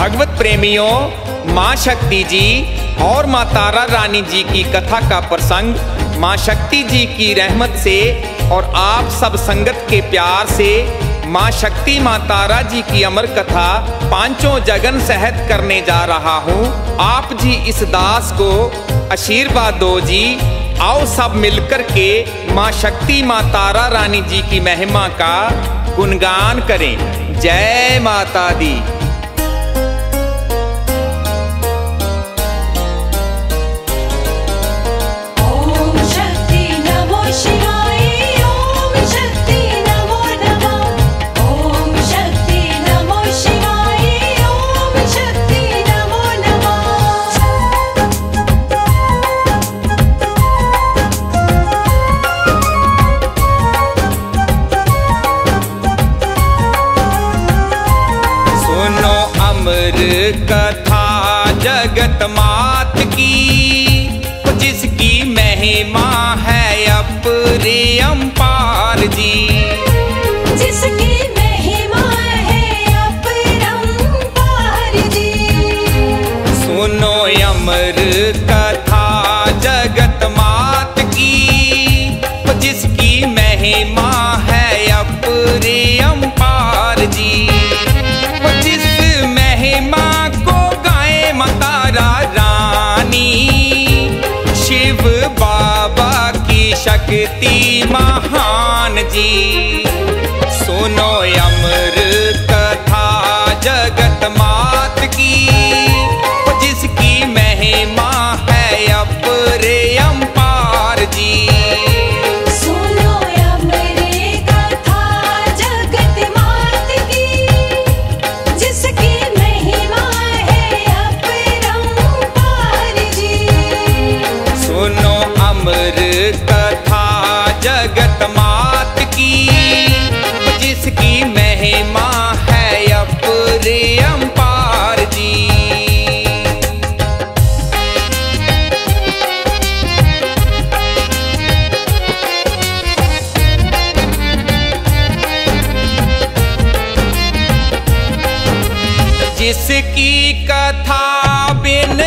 भगवत प्रेमियों, माँ शक्ति जी और माँ तारा रानी जी की कथा का प्रसंग, माँ शक्ति जी की रहमत से और आप सब संगत के प्यार से माँ शक्ति, माँ तारा जी की अमर कथा पाँचों जगन सहत करने जा रहा हूँ। आप जी इस दास को आशीर्वाद दो जी। आओ सब मिलकर के माँ शक्ति, माँ तारा रानी जी की महिमा का गुणगान करें। जय माता दी। नमो am शक्ति जिसकी कथा बिन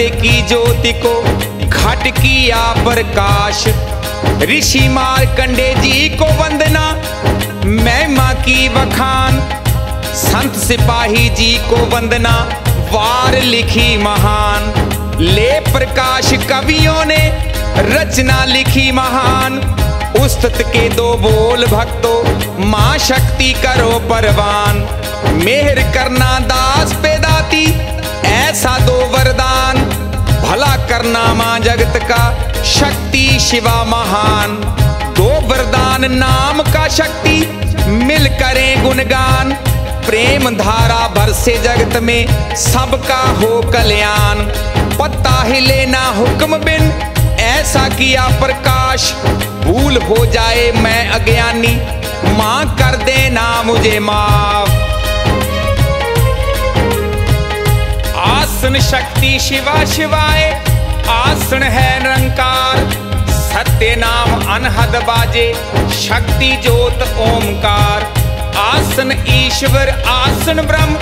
सत्य की ज्योति को घट किया प्रकाश। ऋषि मारकंडे जी को वंदना महिमा की बखान। संत सिपाही जी को वंदना, वार लिखी महान। ले प्रकाश कवियों ने रचना लिखी महान। उस्तत के दो बोल भक्तो, माँ शक्ति करो परवान। मेहर करना दास पे दाती, ऐसा दो वरदान। भला करना माँ जगत का शक्ति शिवा महान। दो वरदान नाम का शक्ति, मिल करें गुणगान। प्रेम धारा बरसे जगत में सबका हो कल्याण। पत्ता हिले ना हुक्म बिन, ऐसा किया प्रकाश। भूल हो जाए मैं अज्ञानी, माँ कर देना मुझे माफ़। आसन शक्ति शिवा शिवाय आसन है निरंकार, सत्य नाम अनहद बाजे, शक्ति ज्योत ओमकार। आसन ईश्वर, आसन ब्रह्म,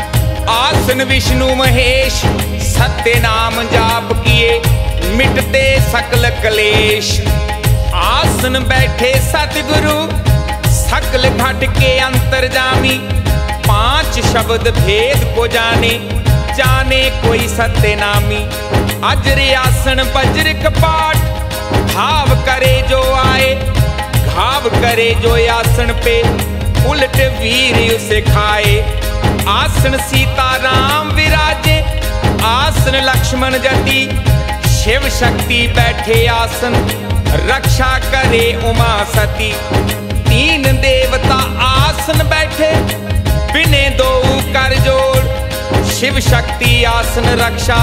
आसन विष्णु महेश, सत्य नाम जाप किए, मिटते सकल कलेश। आसन बैठे सतगुरु, सकल घट के अंतर जामी पाँच शब्द भेद को जाने जाने कोई सत्य नामी अजर आसन वज्र कपाट भाव करे जो आए, घाव करे जो आसन पे। उलट वीर उसे खाए। आसन सीता राम विराजे, आसन लक्ष्मण जति। शिव शक्ति बैठे आसन, रक्षा करे उमा सती। तीन देवता आसन बैठे, बिने दो कर जोड़। शिव शक्ति, आसन रक्षा,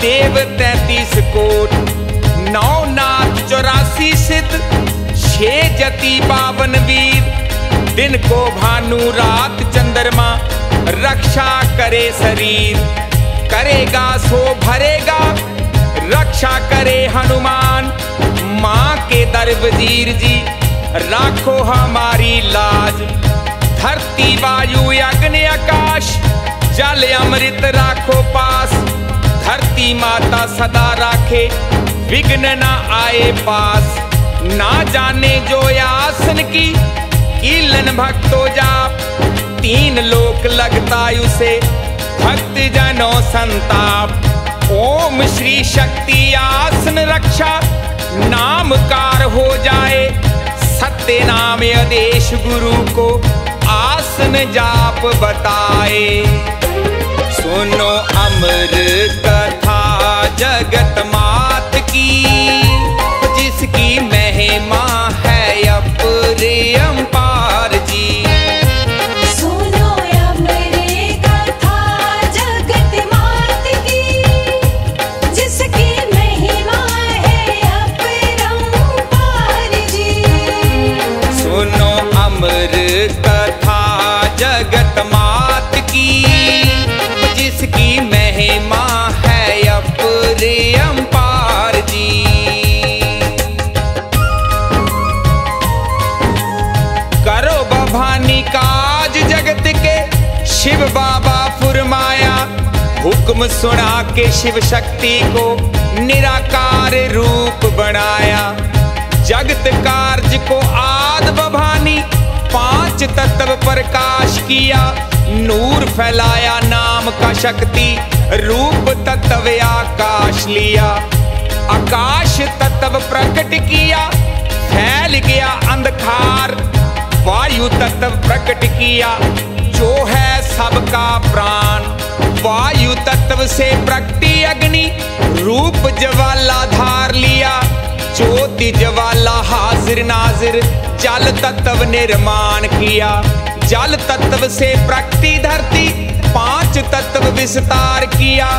देव तैतीस कोट, नौ नाथ चौरासी सिद्ध, छह जति बावन वीर। दिन को भानु रात चंद्रमा, रक्षा करे शरीर। करेगा सो भरेगा, रक्षा करे हनुमान। माँ के दर वज़ीर जी, राखो हमारी लाज। धरती वायु अग्नि आकाश जल अमृत राखो पास। धरती माता सदा राखे, विघ्न ना आए पास। ना जाने जो आसन की कीलन भक्तो जाप। तीन लोक लगता उसे भक्त जनों संताप। ओम श्री शक्ति आसन रक्षा, नामकार हो जाए। सत्य नाम आदेश गुरु को आसन जाप बताए। सुनो अमर कथा जगत हुक्म सुना के शिव शक्ति को निराकार रूप बनाया। जगत कार्य को आद बभानी, पाँच तत्व प्रकाश किया। नूर फैलाया नाम का शक्ति, रूप तत्व आकाश लिया। आकाश तत्व प्रकट किया, फैल गया अंधकार। वायु तत्व प्रकट किया जो है सबका प्राण। वायु तत्व से प्रकटी अग्नि, रूप ज्वाला धार लिया। ज्योति ज्वाला हाजिर नाजिर, जल तत्व निर्माण किया। जल तत्व से प्रकटी धरती, पाँच तत्व विस्तार किया।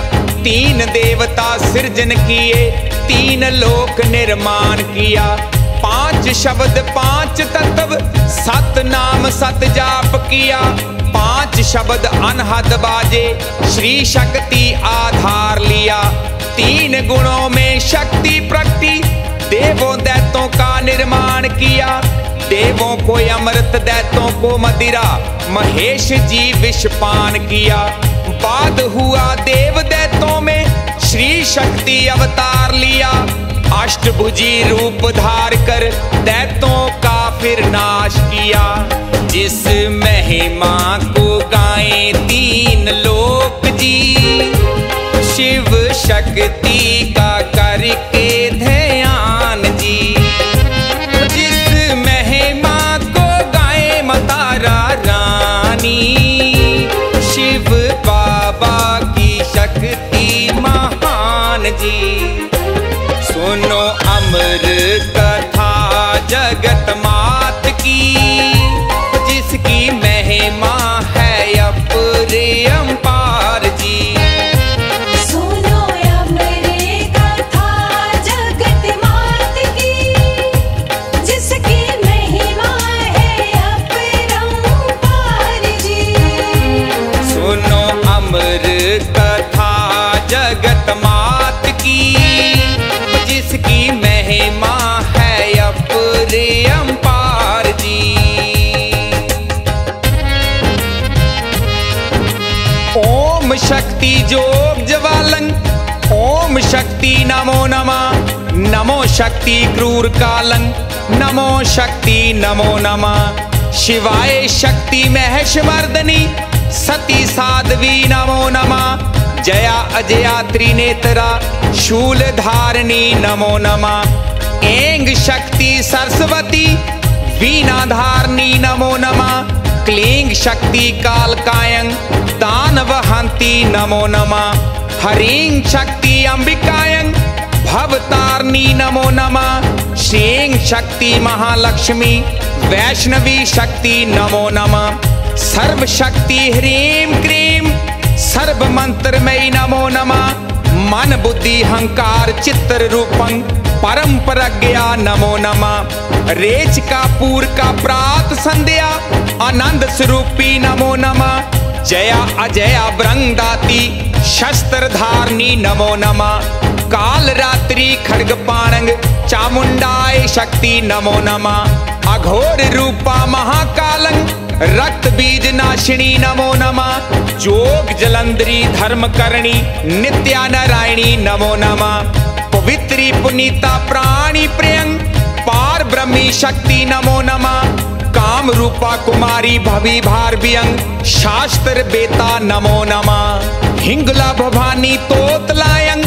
तीन देवता सृजन किए, तीन लोक निर्माण किया। शब्द पाँच तत्व सत नाम सत जाप किया पाँच शब्द अनहद बाजे श्री शक्ति आधार लिया तीन गुणों में शक्ति प्रकटी देवों दैतों का निर्माण किया देवों को अमृत दैतों को मदिरा महेश जी विषपान किया बाद हुआ देव दैतों में श्री शक्ति अवतार लिया अष्टभुजी रूप धार कर दैतों का फिर नाश किया। जिस महिमा को गाए तीन लोक जी, शिव शक्ति का करके ध्यान शक्ति जोग ज्वालंग। ओम शक्ति नमो नमः। नमो शक्ति क्रूर कालंग। नमो शक्ति नमो नमः। शिवाय शक्ति महेश मर्दनी। सती साध्वी नमो नमः। जया अजया त्रिनेत्रा। शूल धारणी नमो नमः। एंग शक्ति सरस्वती। वीणा धारणी नमो नमः। शक्ति काल कायं दानव हंती नमो नमः। हरीं शक्ति अंबिकायं भवतारणी नमो नमः। श्रीं शक्ति महालक्ष्मी, वैष्णवी शक्ति नमो नमः। सर्व शक्ति ह्रीं क्रीं सर्व मंत्र में नमो नमः। मन बुद्धि हंकार चित्र रूपं परम प्रज्ञा नमो नमः। रेच का, पूर का, प्रात संध्या, आनंद स्वरूपी नमो नमः। जया अजया ब्रंगदाती शस्त्र धारनी नमो नमः। काल रात्रि खड्ग पाणंग, चामुंडाय शक्ति नमो नमः। अघोर रूपा महाकालंग, रक्त बीज नाशिनी नमो नमः। जोग जलंधरी धर्म करणी नित्या नारायणी नमो नमः। पवित्री पुनीता प्राणी प्रियंग पार ब्रह्मी शक्ति नमो नमः। काम रूपा कुमारी भवि भार व्यंग शास्त्र बेता नमो नमः। हिंगला भवानी तोतलायंग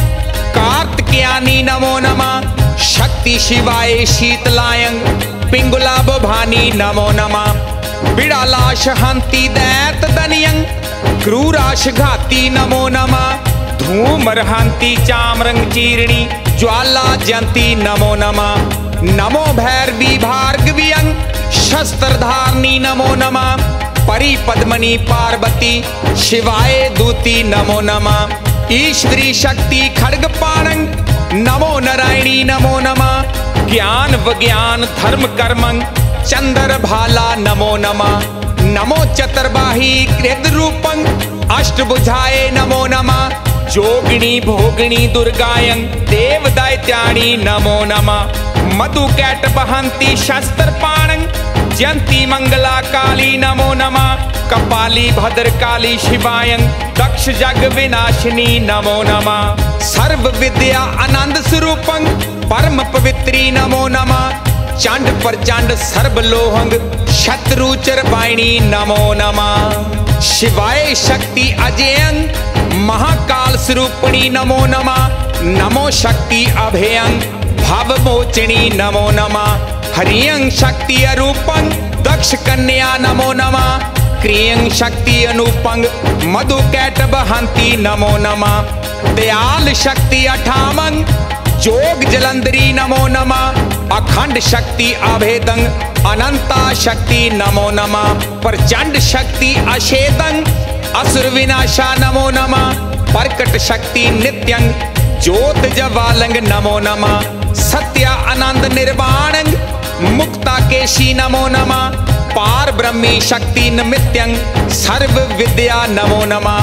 कार्तिकयानी नमो नमः। शक्ति शिवाय शीतलायंग पिंगुला भवानी नमो नमः। बिड़ालाश हंती दैत दनियंग क्रूराश घाती नमो नमः। धूम रहांती चामरंग चीरणी, ज्वाला जयंती, नमो नमः। नमो भैरवी भार्गवियंग शस्त्र धारणी नमो नमः। परी पद्मनी पार्वती, शिवाय दूती, नमो नमः। ईश्वरी शक्ति खड्ग पाणंग नमो नारायणी, नमो नमः। ज्ञान विज्ञान धर्म कर्मंग चंद्र भाला, नमो नमः। नमो चतुर्बाही कृत रूपं अष्टभुजाए नमो नमः। जोगिनी भोगिनी दुर्गायं देव दैत्याणी नमो नमः। मधु कैट बहंती शस्त्र पाणं जयंती मंगला काली नमो नमः। कपाली भद्र काली शिवायं, दक्ष जग विनाशिनी नमो नमः। सर्व विद्या आनंद स्वरूपं, परम पवित्री नमो नमः। चंड प्रचंड सर्वलोहंग शत्रु चरपायणी नमो नमः। शिवाय शक्ति अजयंग महाकाल स्वरूपिणी नमो नमः। नमो शक्ति अभयंग भव मोचिनी नमो नमः। हरियंग शक्ति अरूपंग दक्ष कन्या नमो नमः। क्रियंग शक्ति अनुपंग मधु कैट बहंती नमो नमः। दयाल शक्ति अठामंग जोग जलंधरी नमो नमः। अखंड शक्ति अभेदंग अनंता शक्ति नमो नमः। प्रचंड शक्ति अशेदंग असुर विनाशा नमो नमः। प्रकट शक्ति नित्यंग ज्योत जवालंग नमो नमः। सत्य आनंद निर्वाणंग मुक्ता केशी नमो नमः। पार ब्रह्मी शक्ति निमित्यंग सर्व विद्या नमो नमः।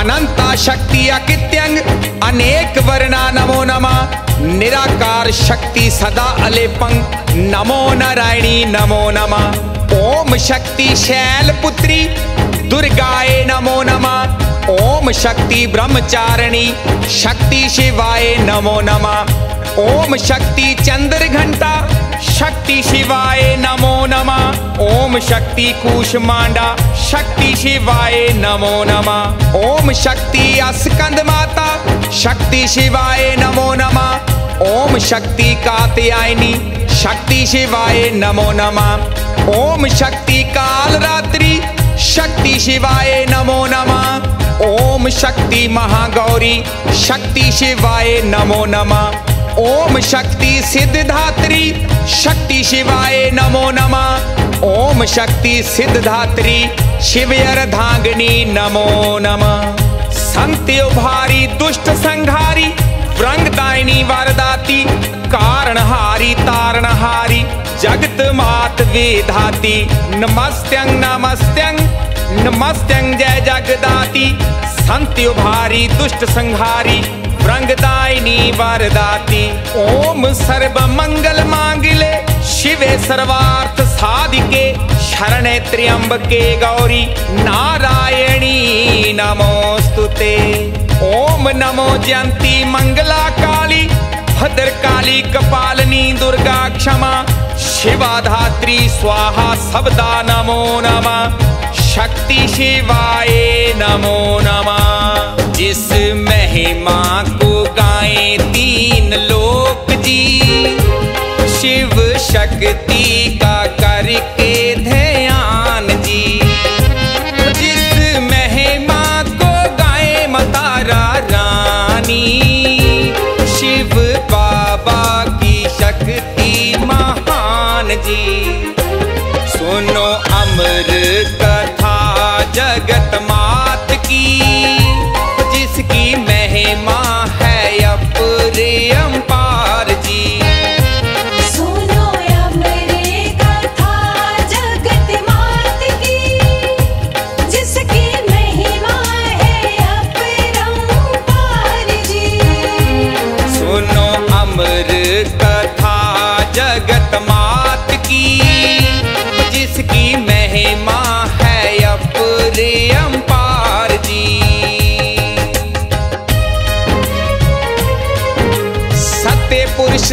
अनंता शक्ति अकित्यंग अनेक वर्णा नमो नमः। निराकार शक्ति सदा अलेपंग नमो नारायणी नमो नमः। ओम शक्ति शैल पुत्री दुर्गाए नमो नमः। ओम शक्ति ब्रह्मचारिणी, शक्ति शिवाय नमो नमः। ओम शक्ति चंद्र घंटा शक्ति शिवाय नमो नमः। ओम शक्ति कुशमांडा शक्ति शिवाय नमो नमः। ओम शक्ति अस्कंद माता, शक्ति शिवाय नमो नमः। ओम शक्ति कात्यायनी, शक्ति शिवाय नमो नमः। ओम शक्ति काल रात्रि शक्ति शिवाय नमो नमः। ओम शक्ति महागौरी, शक्ति शिवाय नमो नमः। ओम शक्ति सिद्धधात्री शक्ति शिवाय नमो नमः। ओम शक्ति सिद्धधात्री शिवयर धांगनी नमो नमः। संत्यो भारी दुष्ट संघारी व्रंगदायिनी वरदाती कारणहारी, तारणहारी, जगत मात वेधाती। नमस्त्यंग नमस्त्यंग नमस्त्यंग जय जगदाती। संत्यो भारी दुष्ट संहारी व्रंगदायिनी वरदाती। ओम सर्व मंगल मांगले, शिवे सर्वार्थ साधिके, शरणे त्र्यंबके गौरी, नारायणी नमोस्तुते। ओम नमो जयंती मंगला काली भद्र काली कपालनी दुर्गा क्षमा। शिवा धात्री स्वाहा सबदा नमो नमः। शक्ति शिवाय नमो नमः। जिस महिमा को गाए तीन लोक जी, शिव शक्ति का करके ध्यान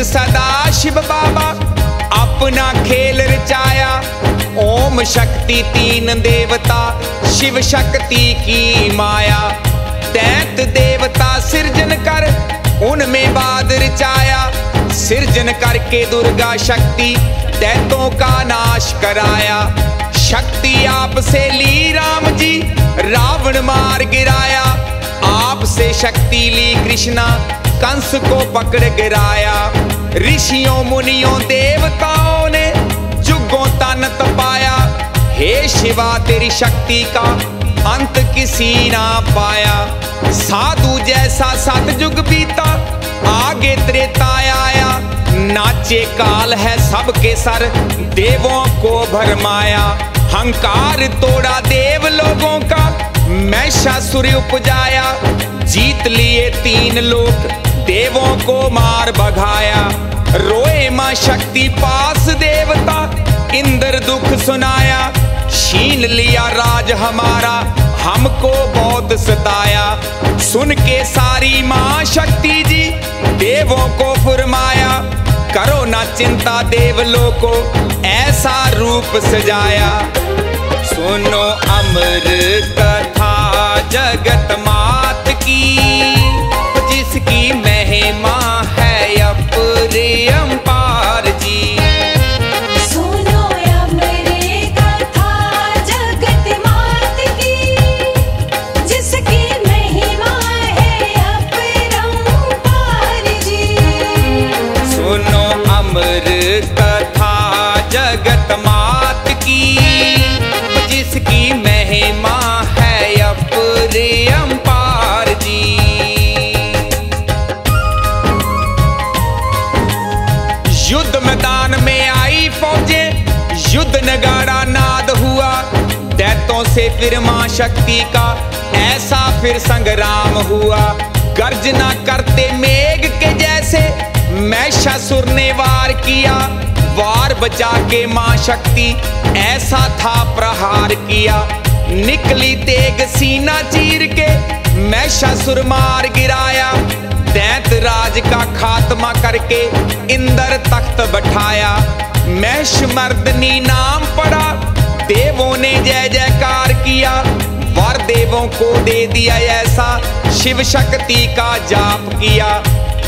सदा शिव बाबा अपना खेल रचाया। ओम शक्ति तीन देवता, शिव शक्ति की माया। तैत देवता सृजन कर, उनमें बाद रचाया। सृजन करके दुर्गा शक्ति दैतों का नाश कराया। शक्ति आप से ली राम जी, रावण मार गिराया। आप से शक्ति ली कृष्णा कंस को पकड़ गिराया ऋषियों, मुनियों, देवताओं ने जुगों तन तपाया। हे शिवा, तेरी शक्ति का अंत किसी ना पाया। साधु जैसा सतयुग बीता, आगे त्रेता आया। नाचे काल है सबके सर, देवों को भरमाया। हंकार तोड़ा देव लोगों का मैशासुर उपजाया। जीत लिए तीन लोग देवों को मार भगाया रोए माँ शक्ति पास देवता, इंद्र दुख सुनाया। छीन लिया राज हमारा, हमको बहुत सताया। सुन के सारी माँ शक्ति जी, देवों को फुरमाया। करो ना चिंता देवलों को, ऐसा रूप सजाया। सुनो अमर कथा जगत से फिर माँ शक्ति का, ऐसा फिर संग्राम हुआ। गर्जना करते मेघ के जैसे मैशासुर ने वार किया। वार बचा के माँ शक्ति, ऐसा था प्रहार किया। निकली तेग सीना चीर के मैशासुर मार गिराया। दैत राज का खात्मा करके इंद्र तख्त बैठाया। मैश मर्दनी नाम पड़ा देवों ने जय जयकार किया। वर देवों को दे दिया ऐसा। शिव शक्ति का जाप किया।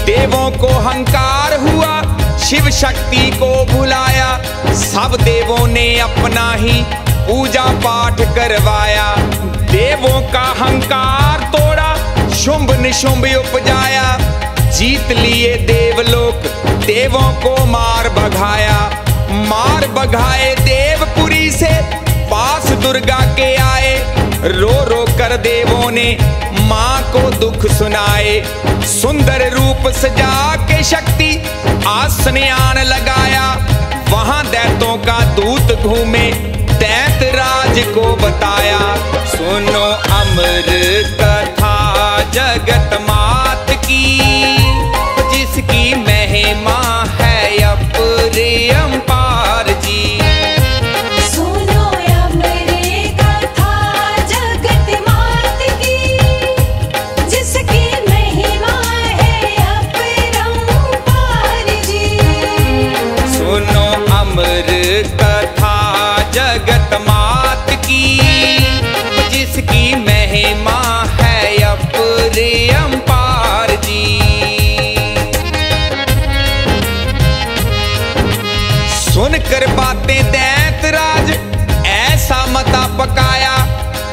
देवों को हंकार हुआ। शिव शक्ति को भुलाया सब देवों ने अपना ही पूजा पाठ करवाया। देवों का हंकार तोड़ा। शुंभ निशुंभ उपजाया। जीत लिए देवलोक। देवों को मार भगाया। मार से पास दुर्गा के आए, रो रो कर देवों ने माँ को दुख सुनाए। सुंदर रूप सजा के शक्ति आसन आन लगाया। वहाँ दैतों का दूत घूमे दैत राज को बताया। सुनो अमर कथा जगत मात बातें दैत राज, ऐसा मता पकाया।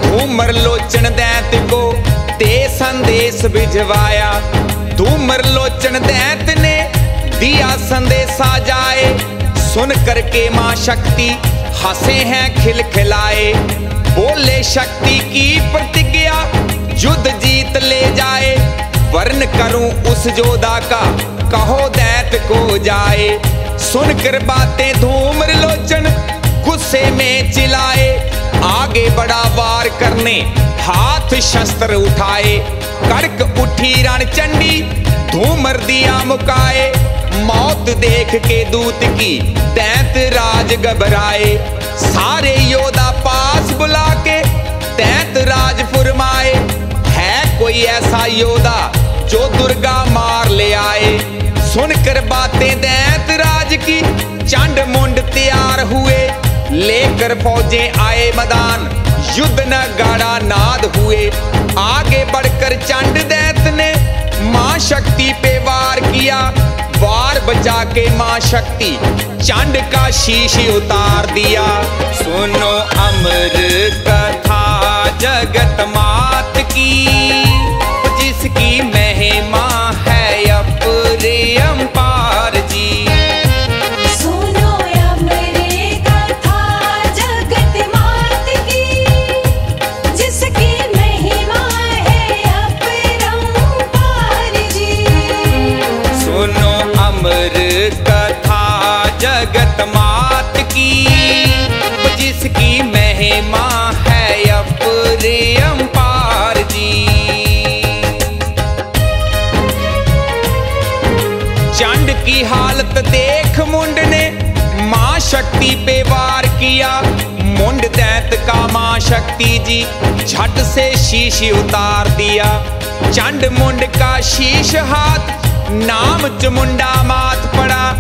धूमर लोचन दैत को ते संदेश भिजवाया। धूमर लोचन दैत ने दिया संदेशा जाए सुन करके माँ शक्ति हंसे हैं, खिलखिलाए। बोले शक्ति की प्रतिज्ञा, युद्ध जीत ले जाए। वर्ण करूँ उस जोधा का, कहो दैत को जाए। सुनकर बातें धूम्र लोचन गुस्से में चिल्लाए, आगे बड़ा वार करने हाथ शस्त्र उठाए। कड़क उठी रण चंडी, धूमर दिया मुकाए। मौत देख के दूत की दैत राज घबराए। सारे योद्धा पास बुला के दैत राज फुरमाए। है कोई ऐसा योद्धा जो दुर्गा मार ले आए? सुनकर बातें दैत राज की चंड मुंड तैयार हुए लेकर फौजें आए मैदान युद्ध न गाड़ा नाद हुए आगे बढ़कर चंड दैत ने माँ शक्ति पे वार किया वार बचा के माँ शक्ति चंड का शीश उतार दिया सुनो अमर कथा जगत जी, झट से शीश उतार दिया। चंड मुंड का शीश हाथ, नाम चमुंडा मात पड़ा।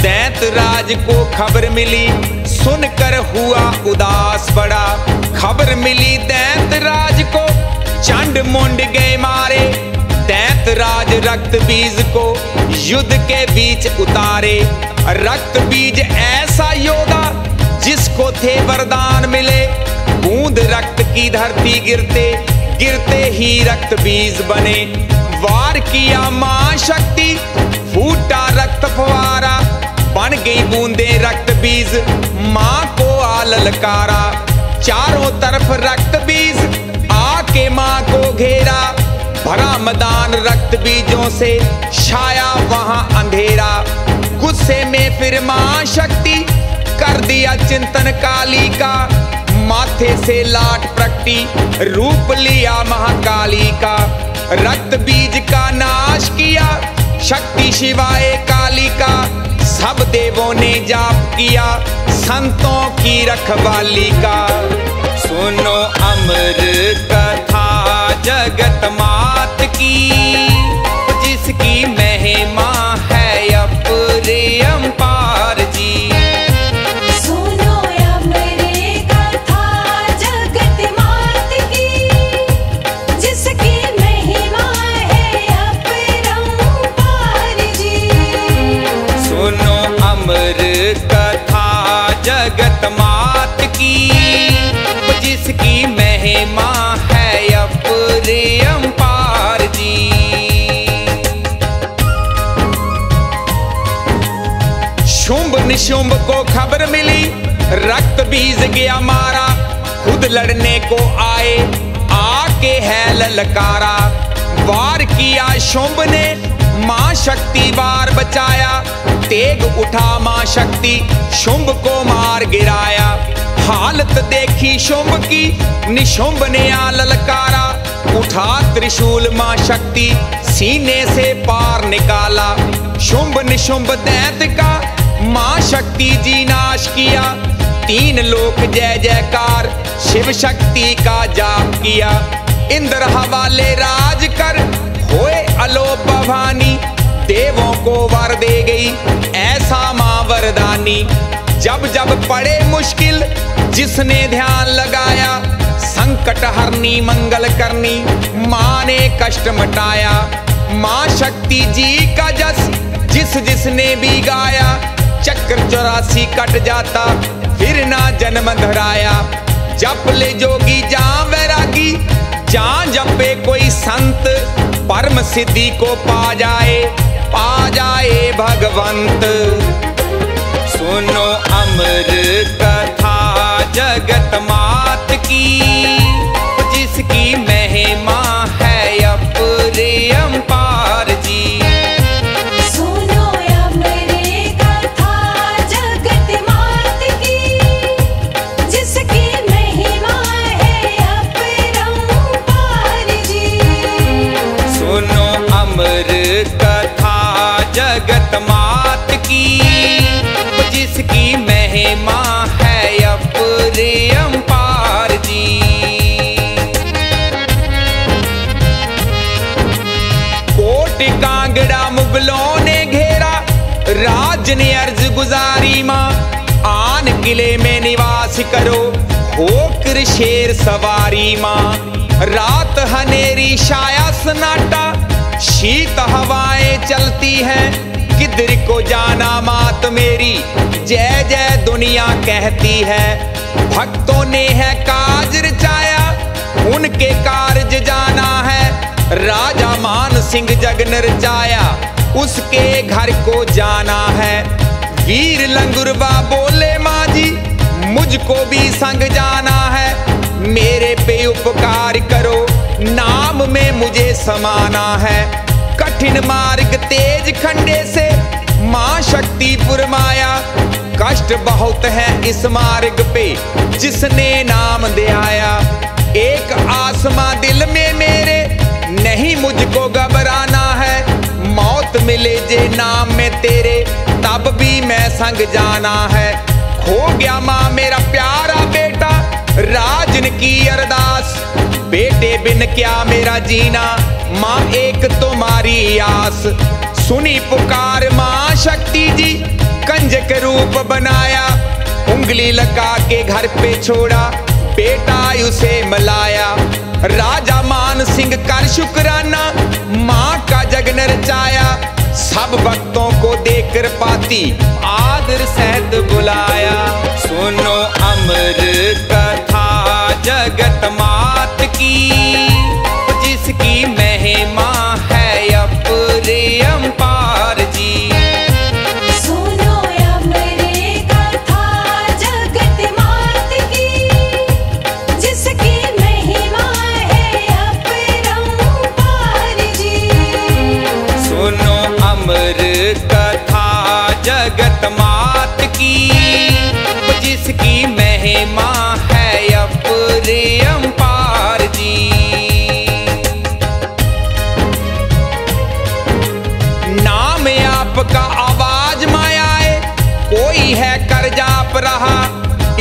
दैत राज को खबर मिली, सुनकर हुआ उदास बड़ा। खबर मिली दैत राज को, चंड मुंड गए मारे। दैत राज रक्त बीज को, युद्ध के बीच उतारे। रक्त बीज ऐसा योद्धा, जिसको थे वरदान मिले। बूंद रक्त की धरती गिरते गिरते ही रक्त बीज बने। वार किया माँ शक्ति, फूटा रक्त फवारा बन गई बूंदे रक्त बीज, माँ को आ ललकारा चारों तरफ़ रक्त बीज, आके माँ को घेरा। भरा मैदान रक्त बीजों से छाया वहाँ अंधेरा। गुस्से में फिर माँ शक्ति, कर दिया चिंतन काली का। माथे से लाट प्रकटी रूप लिया महाकाली का। रक्त बीज का नाश किया, शक्ति शिवाय काली का। सब देवों ने जाप किया, संतों की रखवाली का। सुनो अमर कथा, जगत मात की। बीज गया मारा, खुद लड़ने को आए, आके है ललकारा। वार किया शुंभ ने, माँ शक्ति वार बचाया। तेग उठा माँ शक्ति शुंभ को मार गिराया। हालत देखी शुंभ की निशुंभ ने आ ललकारा। उठा त्रिशूल माँ शक्ति, सीने से पार निकाला। शुंभ निशुंभ दैत का, माँ शक्ति जी नाश किया। तीन लोक जय जयकार, शिव शक्ति का जाप किया। इंद्र हवाले राज कर, होए अलो भवानी, देवों को वर दे गई, ऐसा माँ वरदानी जब जब पड़े मुश्किल, जिसने ध्यान लगाया, संकट हरनी मंगल करनी, माँ ने कष्ट मटाया। माँ शक्ति जी का जस, जिस जिसने भी गाया, चक्र चौरासी कट जाता। फिर ना जन्म धराया जप ले जोगी जा वैरागी। जा जपे कोई संत, परम सिद्धि को पा जाए पा जाए भगवंत। सुनो अमर निवास करो। होकर शेर सवारी माँ, रात हनेरी छाया सन्नाटा। शीत हवाएँ चलती हैं, किधर को जाना मात मेरी। जय जय दुनिया कहती है, भक्तों ने है काज रचाया उनके कार्य जाना है, राजा मान सिंह जग रचाया उसके घर को जाना है, वीर लंगुरबा बोले माँ मुझको भी संग जाना है। मेरे पे उपकार करो, नाम में मुझे समाना है। कठिन मार्ग तेज खंडे से माँ शक्तिपुर माया। कष्ट बहुत है इस मार्ग पे, जिसने नाम दिया एक आसमा दिल में मेरे, नहीं मुझको घबराना है। मौत मिले जे नाम में तेरे, तब भी मैं संग जाना है। खो गया माँ मेरा प्यारा बेटा, राजन की अरदास। बेटे बिन क्या मेरा जीना, माँ एक तुम्हारी आस। सुनी पुकार माँ शक्ति जी, कंजक रूप बनाया। उंगली लगा के घर पे छोड़ा, बेटा उसे मलाया। राजा मान सिंह कर शुक्राना, माँ का जगन रचाया सब भक्तों को देकर पाती। आदर सहित बुलाया। सुनो अमर कथा जगत मात की।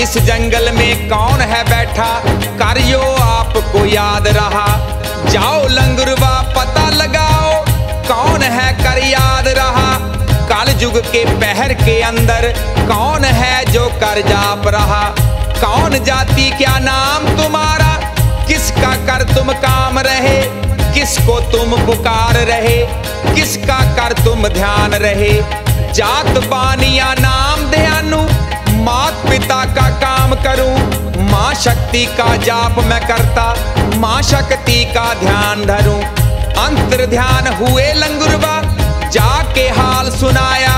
इस जंगल में कौन है बैठा? करियो आपको याद रहा। जाओ लंगुरवा, पता लगाओ कौन है कर याद रहा। काल युग के पहर के अंदर कौन है जो कर जाप रहा। कौन जाति क्या नाम तुम्हारा? किसका कर तुम काम रहे? किसको तुम पुकार रहे? किसका कर तुम ध्यान रहे? जात बानिया नाम ध्यानु पिता का काम करूँ, माँ शक्ति का जाप मैं करता, माँ शक्ति का ध्यान धरूं। अंतर ध्यान हुए लंगुरबा जाके हाल सुनाया।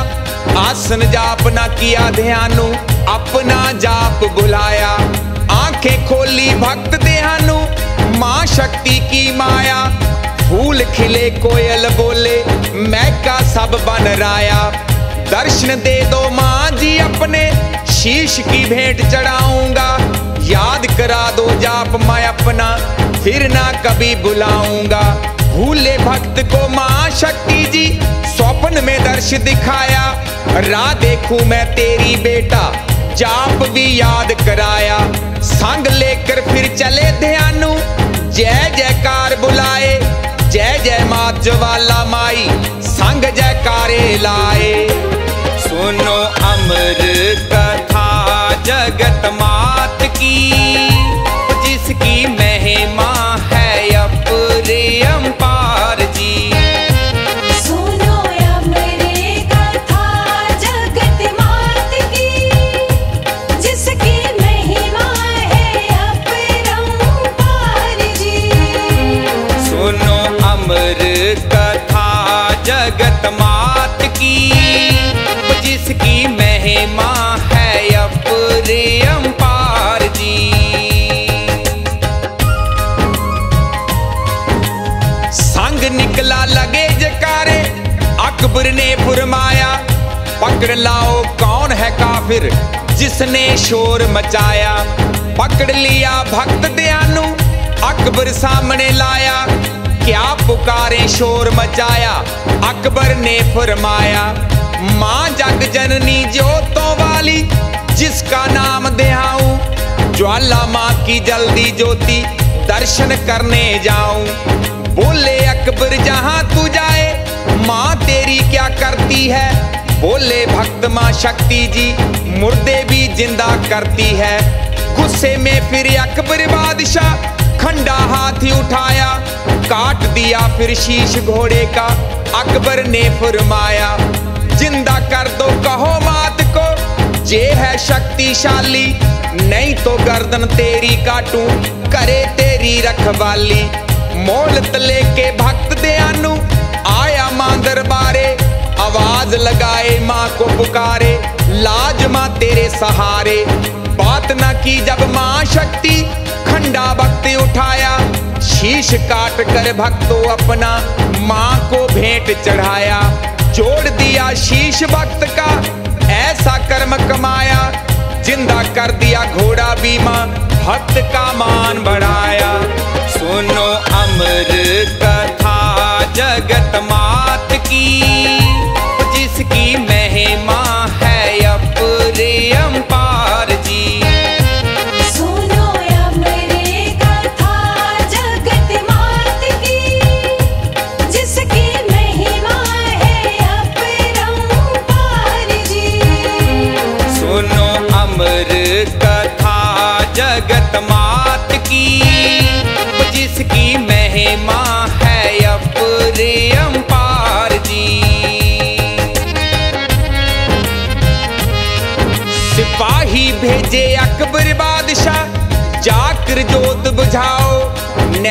आसन जाप ना किया ध्यानु, अपना जाप बुलाया। आँखें खोली भक्त ध्यानु माँ शक्ति की माया। फूल खिले कोयल बोले मैं का सब बन राया। दर्शन दे दो माँ जी अपने शीश की भेंट चढ़ाऊँगा। याद करा दो जाप मैं अपना, फिर ना कभी बुलाऊँगा। भूले भक्त को माँ शक्ति जी, स्वप्न में दर्श दिखाया। राह देखूँ मैं तेरी बेटा, जाप भी याद कराया। संग लेकर फिर चले ध्यानु, जय जयकार बुलाए। जय जय मात ज्वाला माई, संग जयकारे लाए। सुनो कथा जगत मात की। अकबर ने फुरमाया पकड़ लाओ कौन है काफिर जिसने शोर मचाया पकड़ लिया भक्त दयानु अकबर सामने लाया क्या पुकारे शोर मचाया अकबर ने फरमाया माँ जग जननी ज्योतों वाली जिसका नाम देहाऊं ज्वाला माँ की जल्दी ज्योति दर्शन करने जाऊँ बोले बोले भक्त माँ शक्ति जी मुर्दे भी ज़िंदा करती है गुस्से में फिर अकबर बादशाह खंडा हाथी उठाया काट दिया फिर शीश घोड़े का अकबर ने फरमाया ज़िंदा कर दो कहो मात को जे है शक्तिशाली नहीं तो गर्दन तेरी काटूं करे तेरी रखवाली मोलत लेके भक्त दयानु आया माँ दरबारे आवाज़ लगाए माँ को पुकारे, लाज माँ तेरे सहारे। बात न की जब माँ शक्ति खंडा भक्ति उठाया, शीश काट कर भक्तों अपना माँ को भेंट चढ़ाया। जोड़ दिया शीश भक्त का, ऐसा कर्म कमाया, ज़िंदा कर दिया घोड़ा बीमा भक्त का मान बढ़ाया। सुनो अमर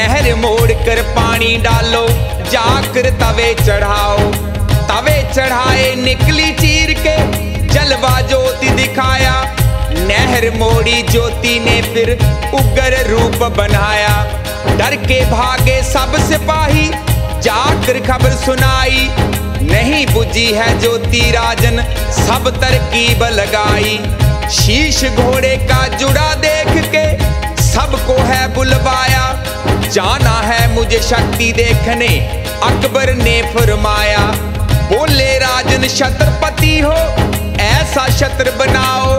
नहर मोड़ कर पानी डालो, जाकर तवे चढ़ाओ। तवे चढ़ाए निकली चीर के, जलवा ज्योति दिखाया। नहर मोड़ी ज्योति ने फिर उग्र रूप बनाया। डर के भागे सब सिपाही, जाकर खबर सुनाई। नहीं बुझी है ज्योति राजन, सब तरकीब लगाई। शीश घोड़े का जुड़ा देख के, सबको है बुलवाया। जाना है मुझे शक्ति देखने। अकबर ने फरमाया, बोले राजन छत्रपति हो, ऐसा छत्र बनाओ।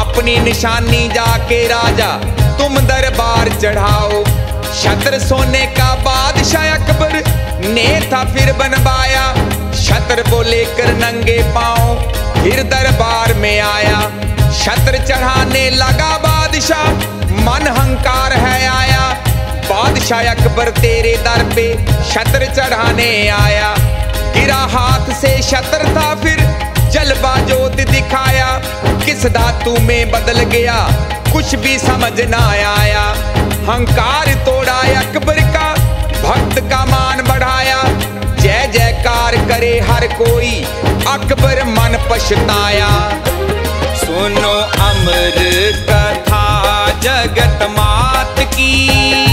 अपनी निशानी जाके राजा, तुम दरबार चढ़ाओ। छत्र सोने का बादशाह अकबर ने था फिर बनवाया। छत्र को लेकर नंगे पाओ फिर दरबार में आया। छत्र चढ़ाने लगा बादशाह, मन हंकार है आया। बादशाह अकबर तेरे दर पे छत्र चढ़ाने आया। गिरा हाथ से छत्र था फिर जलवा जोत दिखाया। किस धातु में बदल गया, कुछ भी समझ ना आया। हंकार तोड़ा अकबर का, भक्त का मान बढ़ाया। जय जयकार करे हर कोई, अकबर मन पछताया। सुनो अमर कथा जगत मात की।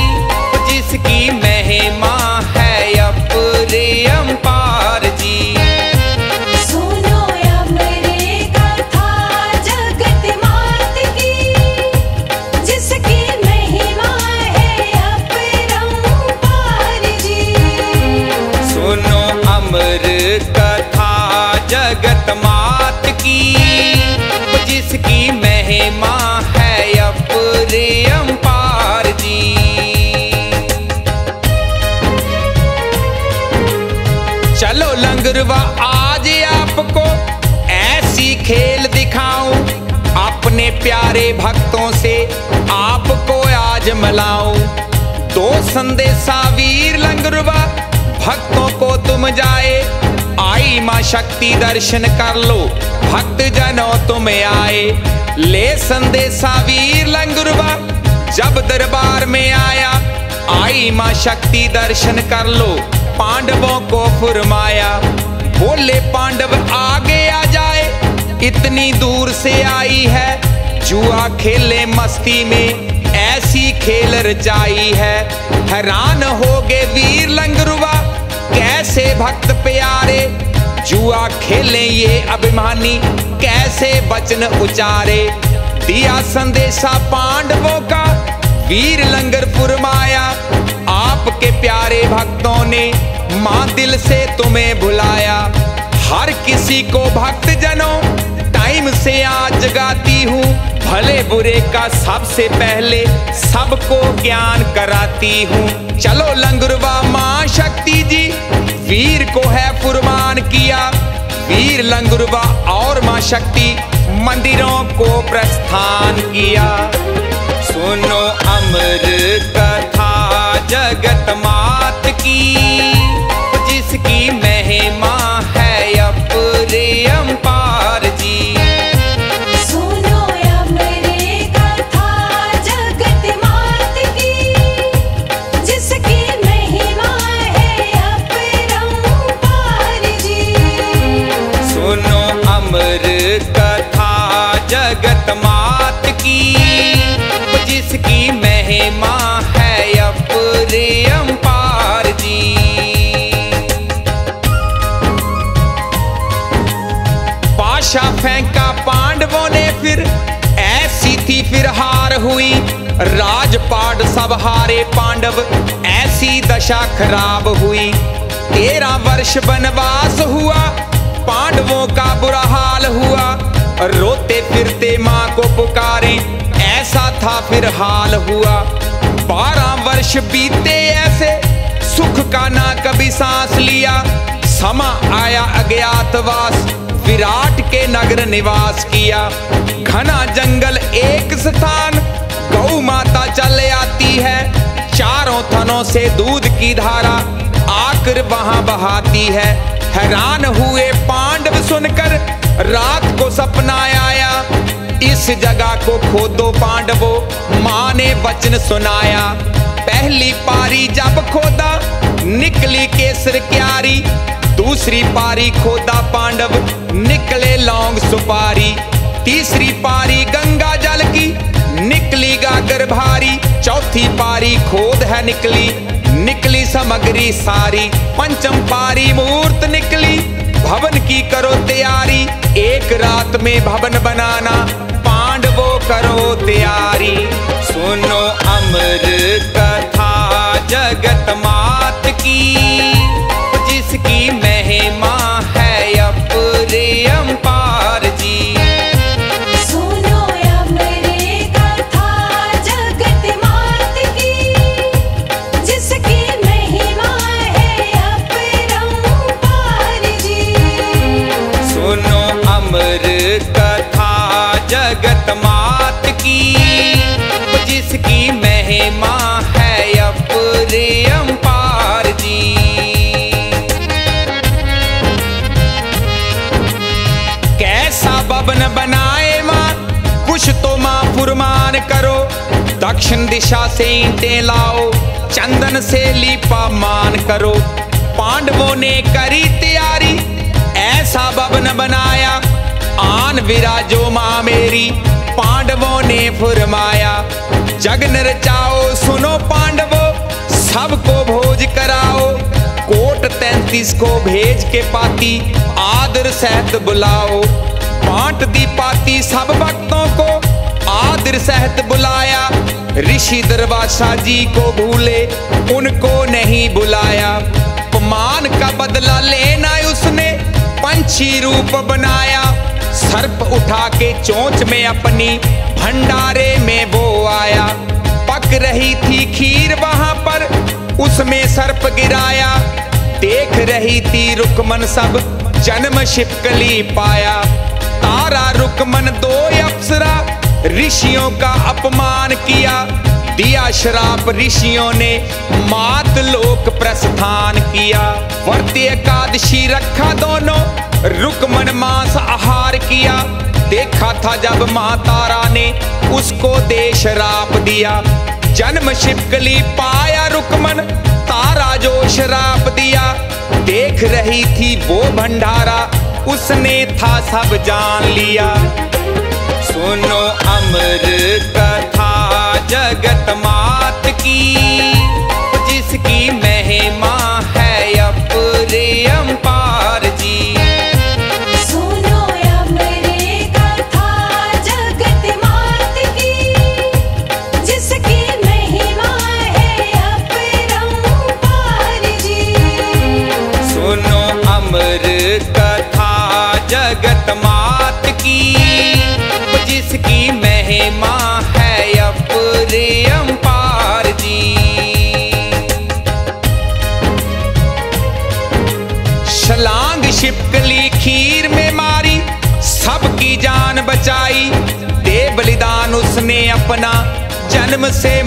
महिमा प्यारे भक्तों से आपको आज मिलाऊं। दो संदेशा वीर लंगरवा, भक्तों को तुम जाए। आई माँ शक्ति दर्शन कर लो भक्त जनो तुम आए। ले संदेशा वीर लंगरवा, जब दरबार में आया। आई माँ शक्ति दर्शन कर लो, पांडवों को फुरमाया। बोले पांडव आगे आ जाए, इतनी दूर से आई है। जुआ खेले मस्ती में, ऐसी खेल रचाई है। हैरान हो गए वीर लंगरुआ, कैसे भक्त प्यारे। जुआ खेले ये अभिमानी, कैसे वचन उचारे। दिया संदेशा पांडवों का, वीर लंगर फुरमाया आपके प्यारे भक्तों ने माँ दिल से तुम्हें बुलाया। हर किसी को भक्त जनों टाइम से आज जगाती हूँ। भले बुरे का सबसे पहले सबको ज्ञान कराती हूँ। चलो लंगरवा माँ शक्ति जी, वीर को है फुरमान किया। वीर लंगुरबा और माँ शक्ति, मंदिरों को प्रस्थान किया। सुनो अमर कथा जगत मात राजपाट सब हारे पांडव, ऐसी दशा खराब हुई। तेरह वर्ष वनवास हुआ, पांडवों का बुरा हाल हुआ। रोते फिरते माँ को पुकारे, ऐसा था फिर हाल हुआ। बारह वर्ष बीते ऐसे, सुख का ना कभी सांस लिया। समा आया अज्ञातवास, विराट के नगर निवास किया। घना जंगल एक स्थान गौ माता चले आती है। चारों थनों से दूध की धारा आकर वहाँ बहाती है। हैरान हुए पांडव सुनकर रात को सपना आया। इस जगह को खोदो पांडवों, माँ ने वचन सुनाया। पहली पारी जब खोदा, निकली केसर क्यारी। दूसरी पारी खोदा पांडव, निकले लौंग सुपारी। तीसरी पारी गंगा जल की निकली गागर भारी, चौथी पारी खोद है निकली। निकली सामग्री सारी, पंचम पारी मूर्त निकली। भवन की करो तैयारी, एक रात में भवन बनाना, पांडवों करो तैयारी। सुनो दक्षिण दिशा से ईंटें लाओ, चंदन से लीपा मान करो। पांडवों ने करी तैयारी, ऐसा बबन बनाया, आन विराजो माँ मेरी पांडवों ने फुरमाया। जगन रचाओ सुनो पांडवों, सबको भोज कराओ। कोट तैतीस को भेज के पाती, आदर सहित बुलाओ। बांट दी पाती सब भक्तों को, आदर सहित बुलाया। ऋषि दरबाशा जी को भूले, उनको नहीं बुलाया। अपमान का बदला लेना उसने, पंछी रूप बनाया। सर्प उठा के चोंच में अपनी भंडारे में वो आया। पक रही थी खीर वहाँ पर, उसमें सर्प गिराया। देख रही थी रुकमन सब, जन्म शिपकली पाया। तारा रुकमन दो अप्सरा ऋषियों का अपमान किया। दिया शराप ऋषियों ने, मात लोक प्रस्थान किया। वर्त एकादशी रखा दोनों, रुकमन मांस आहार किया। देखा था जब माँ तारा ने, उसको दे शराप दिया। जन्म शिवकली पाया रुकमन, तारा जो शराप दिया। देख रही थी वो भंडारा, उसने था सब जान लिया। सुनो अमर कथा जगत मात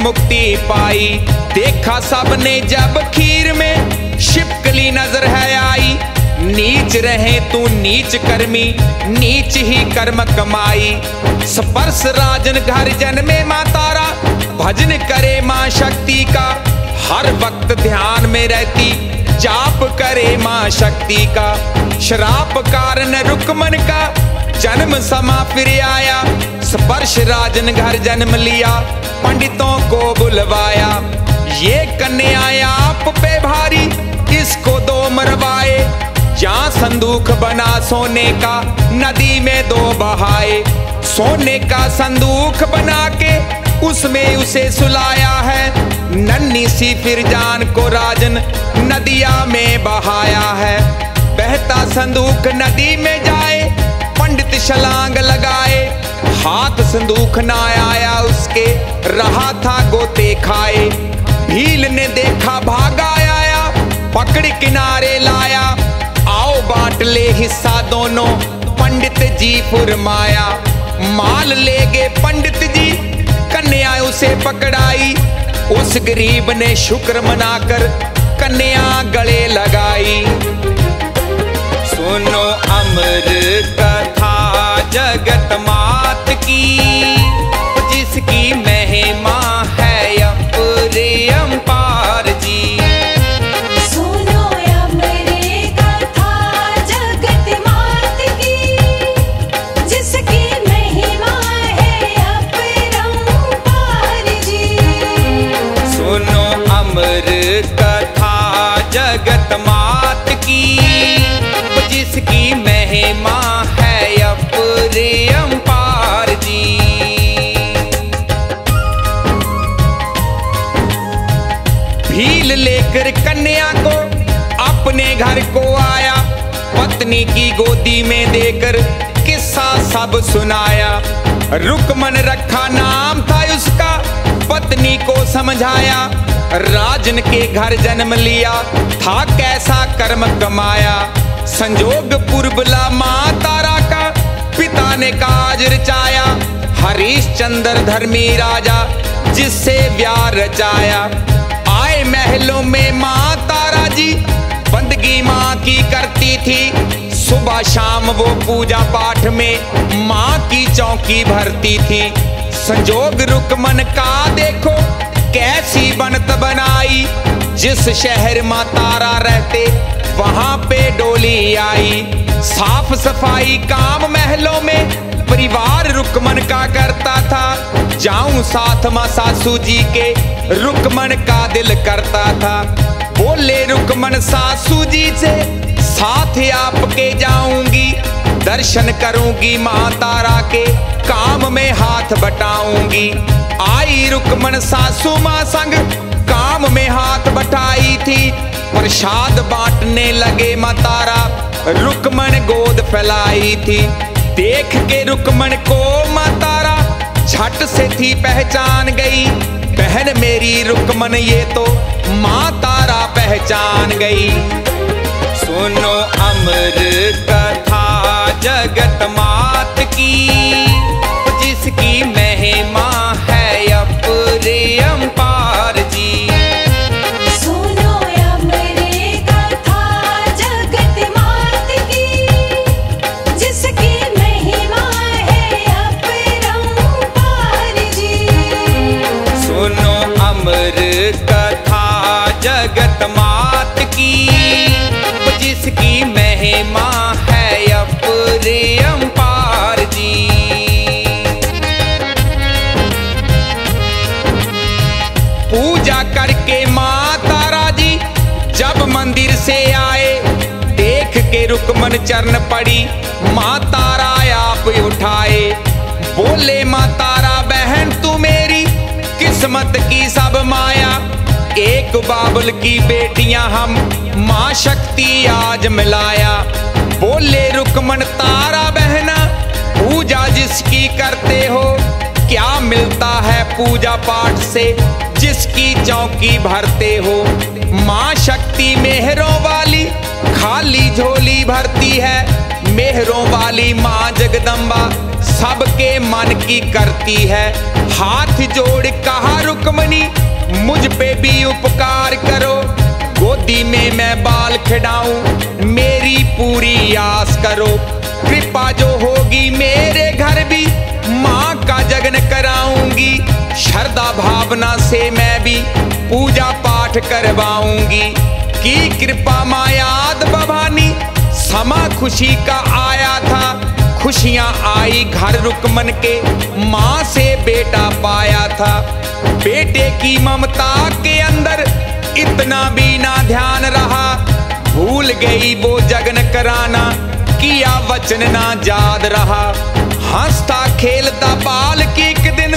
मुक्ति पाई। देखा सबने जब खीर में, शिपकली नज़र है आई। नीच रहे तू नीच कर्मी, नीच ही कर्म कमाई। स्पर्श राजन घर जन्मे माँ तारा, भजन करे माँ शक्ति का। हर वक्त ध्यान में रहती, जाप करे माँ शक्ति का। श्राप कारण रुकमन का, जन्म समा फिर आया। स्पर्श राजन घर जन्म लिया। पंडितों को बुलवाया। ये कन्या आप पे भारी इसको दो मरवाए? जहाँ संदूक बना सोने का, नदी में दो बहाए। सोने का संदूक बना के उसमें उसे सुलाया है। नन्नी सी फिर जान को राजन नदिया में बहाया है। बहता संदूक नदी में जाए, पंडित छलांग लगाए। हाथ संदूक ना आया उसके, रहा था गोते खाए। भील ने देखा भागा आया, पकड़ किनारे लाया। आओ बांट ले हिस्सा दोनों, पंडित जी फुरमाया। माल ले गए पंडित जी, कन्या उसे पकड़ाई। उस गरीब ने शुक्र मनाकर कन्या गले लगाई। सुनो कथा जगत मात की जिसकी महिमा पत्नी की गोदी में देकर किस्सा सब सुनाया। रुकमन रखा नाम था उसका, पत्नी को समझाया। राजन के घर जन्म लिया, था कैसा कर्म कमाया। संजोग पुरबला माँ तारा का पिता ने काज रचाया। हरीश चंद्र धर्मी राजा, जिससे व्याह रचाया। आए महलों में माँ तारा जी बंदगी माँ की करती थी। सुबह शाम वो पूजा पाठ में माँ की चौकी भरती थी। संजोग रुकमन का देखो, कैसी बनत बनाई। जिस शहर माँ तारा रहते, वहाँ पे डोली आई। साफ़ सफ़ाई काम महलों में, परिवार रुकमन का करता था। जाऊँ साथ माँ सासू जी के, रुकमन का दिल करता था। बोले रुकमन सासू जी से साथ आपके जाऊँगी, दर्शन करूँगी माँ तारा के काम में हाथ बटाऊँगी। आई रुकमन सासू माँ संग, काम में हाथ बटाई थी। प्रसाद बांटने लगे माँ तारा रुकमन गोद फैलाई थी। देख के रुकमन को माँ तारा झट से थी पहचान गई। बहन मेरी रुकमन ये तो माँ तारा पहचान गई। सुनो अमर कथा जगत मात रुकमन चरण पड़ी। माँ तारा आप उठाए। बोले माँ तारा बहन, तू मेरी किस्मत की सब माया। एक बाबुल की बेटियाँ हम, माँ शक्ति आज मिलाया। बोले, रुकमन तारा बहना, पूजा जिसकी करते हो। क्या मिलता है पूजा पाठ से, जिसकी चौकी भरते हो। माँ शक्ति मेहरों वाली खाली झोली भरती है, मेहरों वाली माँ जगदम्बा सबके मन की करती है। हाथ जोड़ कहा, रुकमणी, मुझ पे भी उपकार करो। गोदी में मैं बाल खिडाऊं, मेरी पूरी आस करो। कृपा जो होगी मेरे घर भी, माँ का जगन कराऊँगी। श्रद्धा भावना से मैं भी पूजा पाठ करवाऊँगी। की कृपा मायाद भवानी। समा खुशी का आया था। खुशियाँ आई घर रुकमन के। माँ से बेटा पाया था। बेटे की ममता के अंदर इतना भी ना ध्यान रहा। भूल गई वो जगन कराना। किया वचन ना याद रहा। हंसता खेलता बाल की एक दिन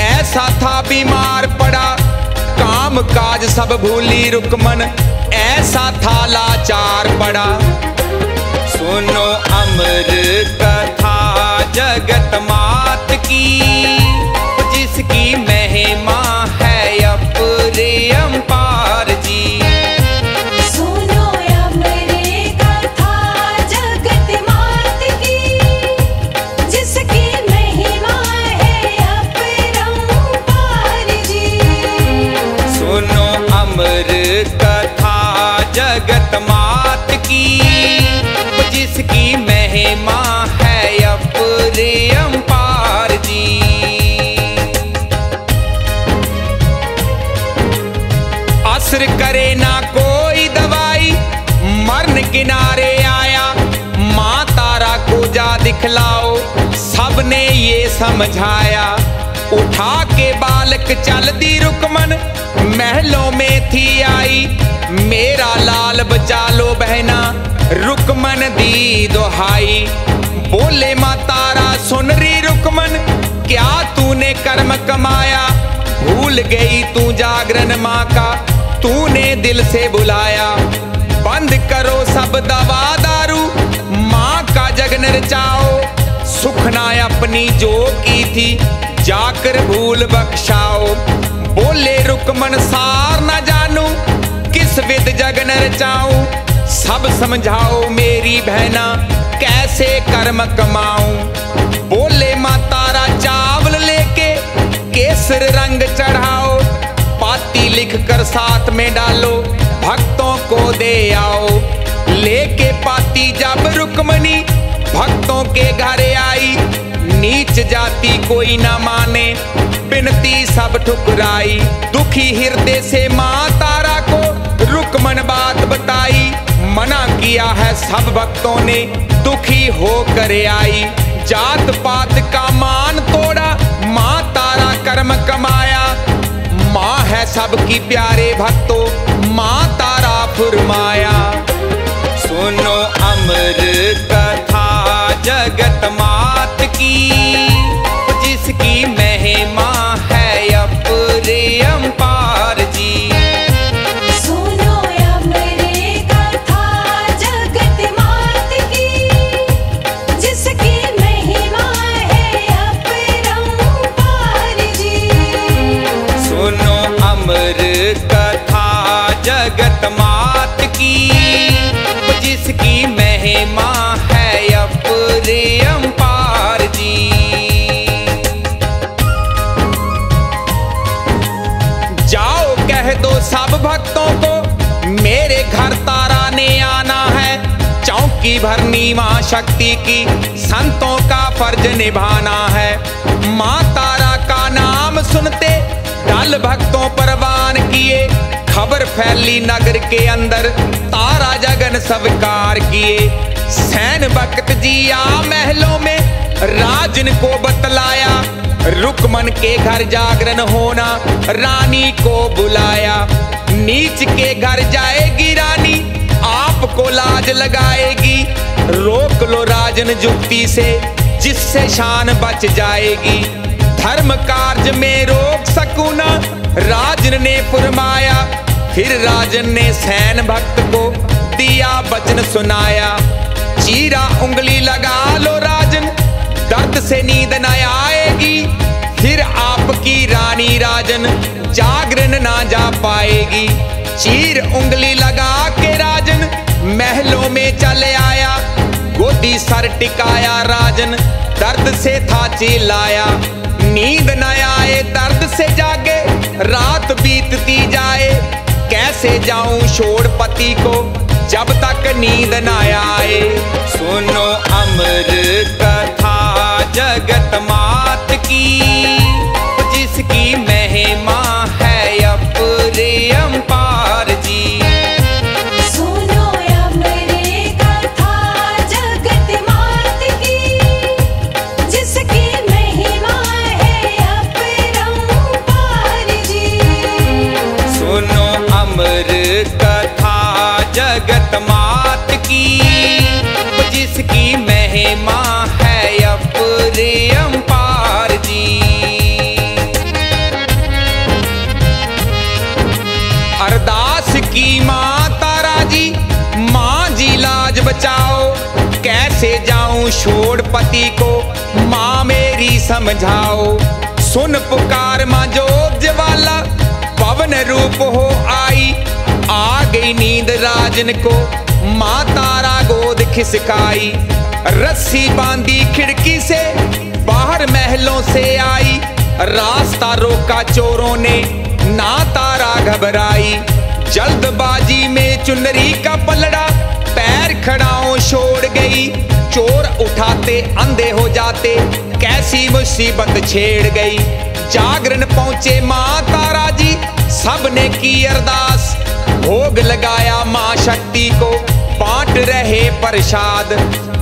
ऐसा था बीमार पड़ा। काम काज सब भूली रुकमन। ऐसा था लाचार पड़ा। सुनो अमर कथा जगत मात की जिसकी महिमा दिखलाओ सबने ये समझाया। उठा के बालक, चल दी रुकमन, महलों में थी आई। मेरा लाल बचा लो बहना, रुकमन दी दोहाई। बोले माँ तारा सुन रही रुकमन, क्या तूने कर्म कमाया? भूल गई तू जागरण माँ का, तूने दिल से बुलाया। बंद करो सब दवा दारू माँ का जगन रचाओ सुखना अपनी जो की थी, जाकर भूल बख्शाओ। बोले, रुकमन सार न जानू, किस विद जगन रचाऊं सब समझाओ मेरी बहना, कैसे कर्म कमाऊं। बोले माँ तारा चावल लेके केसर रंग चढ़ाओ। पाती लिख कर साथ में डालो, भक्तों को दे आओ। लेके पाती जब रुकमणी भक्तों के घर आई। नीच जाति कोई ना माने, बिनती सब ठुकराई। दुखी हृदय से माँ तारा को रुकमन बात बताई। मना किया है सब भक्तों ने, दुखी हो कर आई। जात पात का मान तोड़ा, माँ तारा कर्म कमाया। माँ है सबकी प्यारे भक्तों, माँ तारा फुरमाया। सुनो अमृत जगत मात की। चौकी भरनी माँ शक्ति की, संतों का फ़र्ज़ निभाना है। माँ तारा का नाम सुनते दल भक्तों परवान किए। खबर फैली नगर के अंदर, तारा जगन स्वीकार किए। सैन भक्त जी आ महलों में, राजन को बतलाया। रुकमन के घर जागरण होना, रानी को बुलाया। नीच के घर जाएगी रानी आपको लाज लगाएगी। रोक लो राजन जुक्ति से, जिससे शान बच जाएगी। धर्म कार्य में रोक सकूना राजन ने फरमाया। फिर राजन ने सैन भक्त को दिया वचन सुनाया। चीरा उंगली लगा लो राजन, दर्द से नींद न आएगी। फिर आपकी रानी राजन जागरण ना जा पाएगी। चीर उंगली लगा के राजन महलों में चले आया, गोदी सर टिकाया राजन, दर्द से था चिल्लाया नींद न आए, दर्द से जागे, रात बीतती जाए। कैसे जाऊँ छोड़ पति को, जब तक नींद न आए? सुनो अमर कथा, जगत मात की, जिसकी महिमा समझाओ। सुन पुकार माँ जोग ज्वाला पवन रूप हो आई। आ गई नींद राजन को माँ तारा गोद खिसकाई। रस्सी बांधी खिड़की से, बाहर महलों से आई। रास्ता रोका चोरों ने ना तारा घबराई जल्दबाजी में चुनरी का पलड़ा, पैर खड़ाओं छोड़ गई। चोर उठाते, अंधे हो जाते। कैसी मुसीबत छेड़ गई। जागरण पहुँचे माँ तारा जी, सबने की अरदास। भोग लगाया माँ शक्ति को, बांट रहे प्रसाद।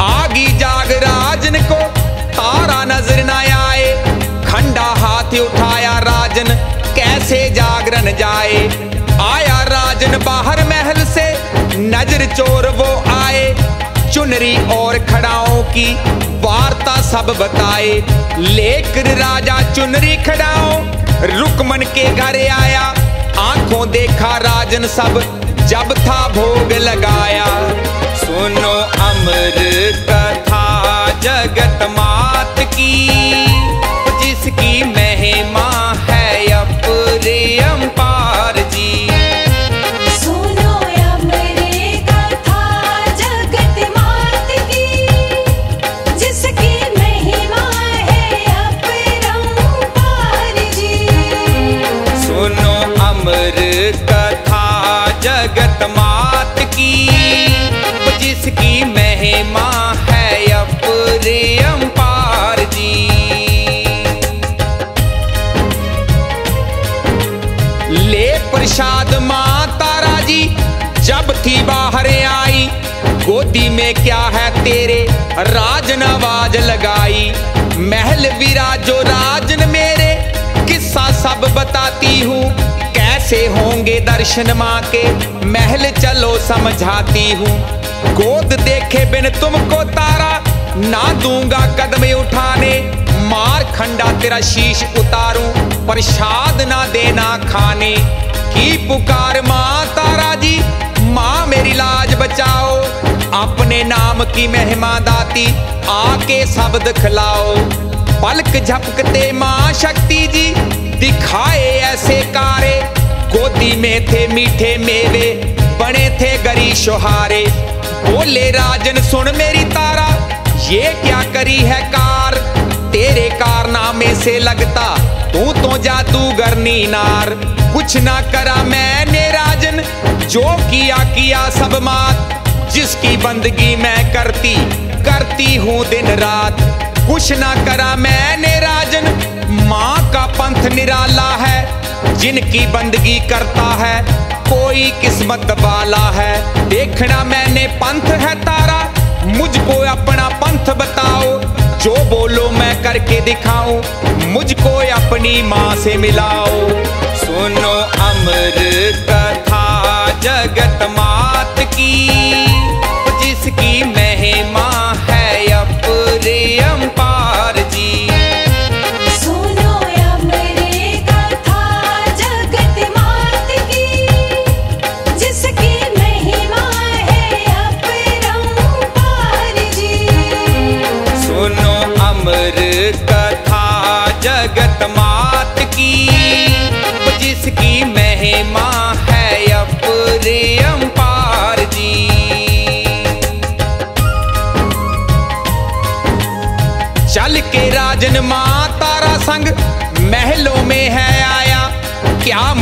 आगी जाग राजन को, तारा नज़र न आए। खंडा हाथ उठाया राजन, कैसे जागरण जाए? आया राजन बाहर महल से, नज़र चोर वो आए। चुनरी और खड़ाओं की वार्ता सब बताए। लेकर राजा चुनरी खड़ाओ, रुकमन के घर आया। आँखों देखा राजन सब, जब था भोग लगाया। सुनो अमर कथा, जगत मात की। में क्या है तेरे? राजन आवाज़ लगाई। महल विराजो राजन मेरे। किस्सा सब बताती हूँ। कैसे होंगे दर्शन माँ के महल चलो समझाती हूँ। गोद देखे बिन तुमको तारा। ना दूँगा कदम उठाने। मार खंडा तेरा शीश उतारूं। प्रसाद ना देना खाने। की पुकार माँ तारा जी? माँ मेरी लाज बचाओ। अपने नाम की महिमा दाती, आके शब्द खिलाओ। पलक झपकते माँ शक्ति जी, दिखाए ऐसे कारे। गोदी में थे मीठे मेवे, बने थे गरी शोहारे बोले, राजन, सुन मेरी तारा, ये क्या करी है कार? तेरे कारनामे से लगता, तू तो जादूगर नार कुछ ना करा मैंने राजन, जो किया किया सब मात। जिसकी बंदगी मैं करती करती हूँ दिन रात। कुछ ना करा मैंने राजन, माँ का पंथ निराला है। जिनकी बंदगी करता है, कोई किस्मत वाला है। देखना मैंने पंथ है तारा, मुझको अपना पंथ बताओ। जो बोलो मैं करके दिखाऊँ, मुझको अपनी माँ से मिलाओ। सुनो अमर कथा, जगत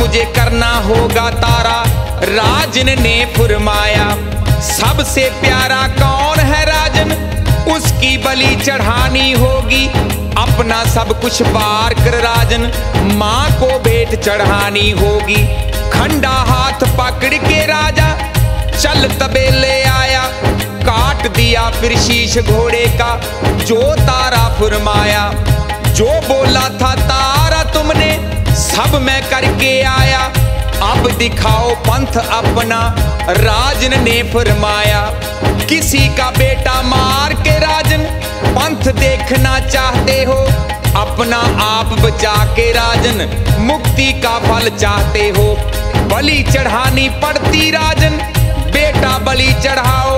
मुझे करना होगा तारा। राजन ने फुरमाया, सबसे प्यारा कौन है राजन? उसकी बलि चढ़ानी होगी, अपना सब कुछ पार कर राजन। माँ को भेंट चढ़ानी होगी, खंडा हाथ पकड़ के राजा। चल तबेले आया, काट दिया फिर शीश घोड़े का, जो तारा फुरमाया, जो बोला था तारा तुमने सब मैं करके आया। अब दिखाओ पंथ अपना, राजन ने फरमाया, किसी का बेटा मार के राजन, पंथ देखना चाहते हो, अपना आप बचा के राजन, मुक्ति का फल चाहते हो। बलि चढ़ानी पड़ती राजन, बेटा बलि चढ़ाओ,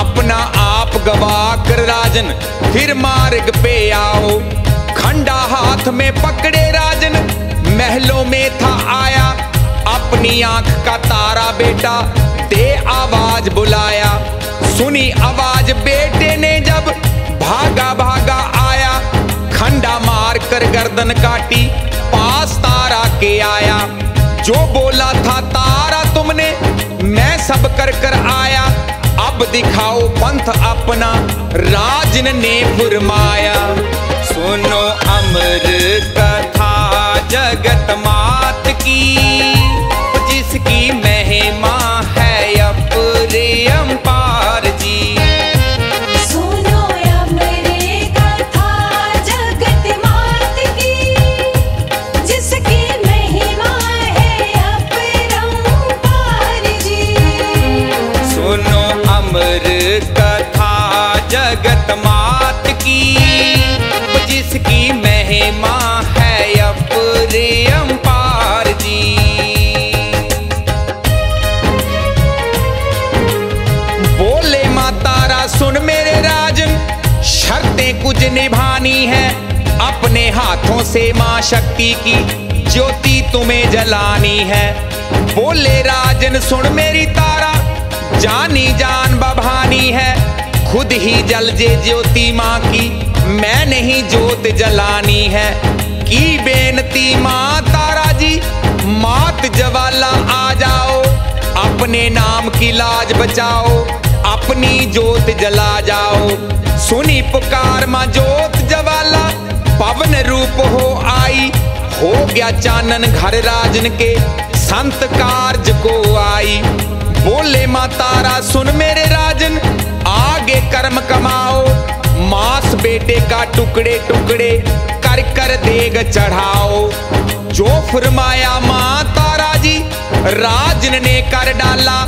अपना आप गवा कर राजन, फिर मार्ग पे आओ। खंडा हाथ में पकड़े राजन महलों में था आया, अपनी आँख का तारा बेटा, दे आवाज़ बुलाया। सुनी आवाज़ बेटे ने जब भागा भागा आया, खंडा मार कर गर्दन काटी, पास तारा के आया। जो बोला था तारा तुमने, मैं सब कर कर आया। अब दिखाओ पंथ अपना, राजन ने फुरमाया। सुनो अमर हाथों से माँ शक्ति की ज्योति तुम्हें जलानी है। बोले, राजन, सुन मेरी तारा, जानी जान बभानी है। खुद ही जल जे ज्योति माँ की, मैं नहीं जोत जलानी है। की बेनती माँ तारा जी, मात जवाला आ जाओ, अपने नाम की लाज बचाओ, अपनी जोत जला जाओ। सुनी पुकार माँ जोत जवाला पवन रूप हो आई, हो गया चानन घर राजन के संत कार्य को आई। बोले माँ तारा सुन मेरे राजन, आगे कर्म कमाओ। मांस बेटे का टुकड़े टुकड़े कर कर देग चढ़ाओ। जो फरमाया माँ तारा जी, राजन ने कर डाला।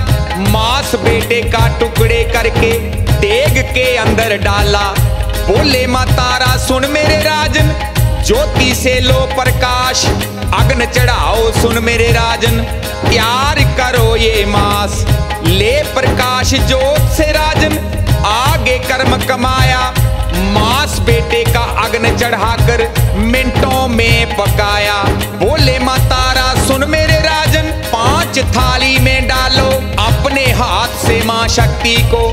मांस बेटे का टुकड़े करके देग के अंदर डाला। बोले माँ तारा सुन मेरे राजन। ज्योति से लो प्रकाश, अग्न चढ़ाओ, सुन मेरे राजन। प्यार करो ये मास, ले प्रकाश ज्योत से राजन। आगे कर्म कमाया, मांस बेटे का अग्न चढ़ाकर मिनटों में पकाया। बोले माँ तारा सुन मेरे राजन, पाँच थाली में डालो, अपने हाथ से माँ शक्ति को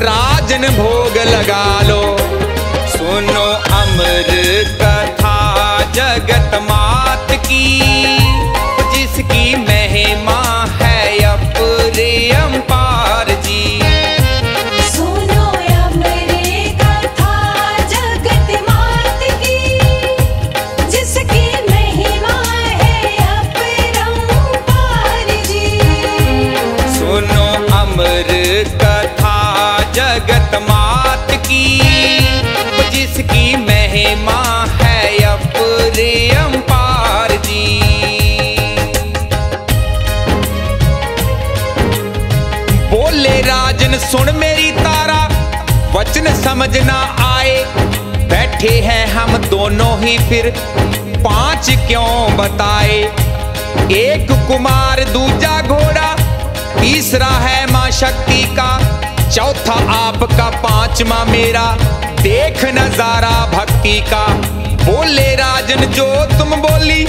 राजन भोग लगा लो। सुनो अमर कथा जगत वचन समझना आए। बैठे हैं हम दोनों ही फिर। पाँच क्यों बताए? एक कुमार, दूजा घोड़ा, तीसरा है माँ शक्ति का, चौथा आपका, पांचवा मेरा। देख नज़ारा भक्ति का। बोले राजन, जो तुम बोली,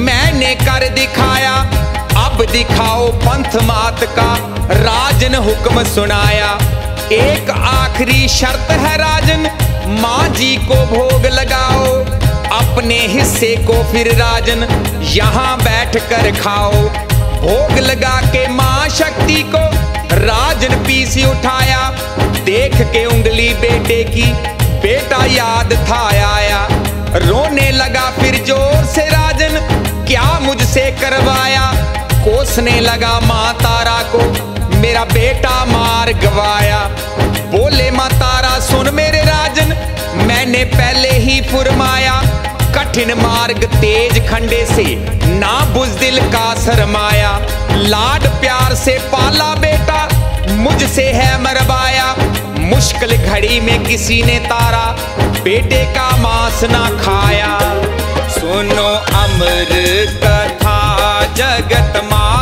मैंने कर दिखाया। अब दिखाओ पंथ मात का। राजन हुक्म सुनाया। एक आखिरी शर्त है राजन, माँ जी को भोग लगाओ, अपने हिस्से को फिर राजन, यहाँ बैठ कर खाओ। भोग लगा के माँ शक्ति को राजन पीसी उठाया, देख के उंगली बेटे की बेटा याद था आया। रोने लगा फिर ज़ोर से राजन, क्या मुझसे करवाया? कोसने लगा माँ तारा को मेरा बेटा मार गवाया बोले माँ तारा सुन मेरे राजन, मैंने पहले ही फुरमाया, कठिन मार्ग तेज खंडे से ना बुजदिल का सरमाया। लाड प्यार से पाला बेटा, मुझसे है मरवाया। मुश्किल घड़ी में किसी ने तारा, बेटे का मांस ना खाया। सुनो अमर कथा, जगत मात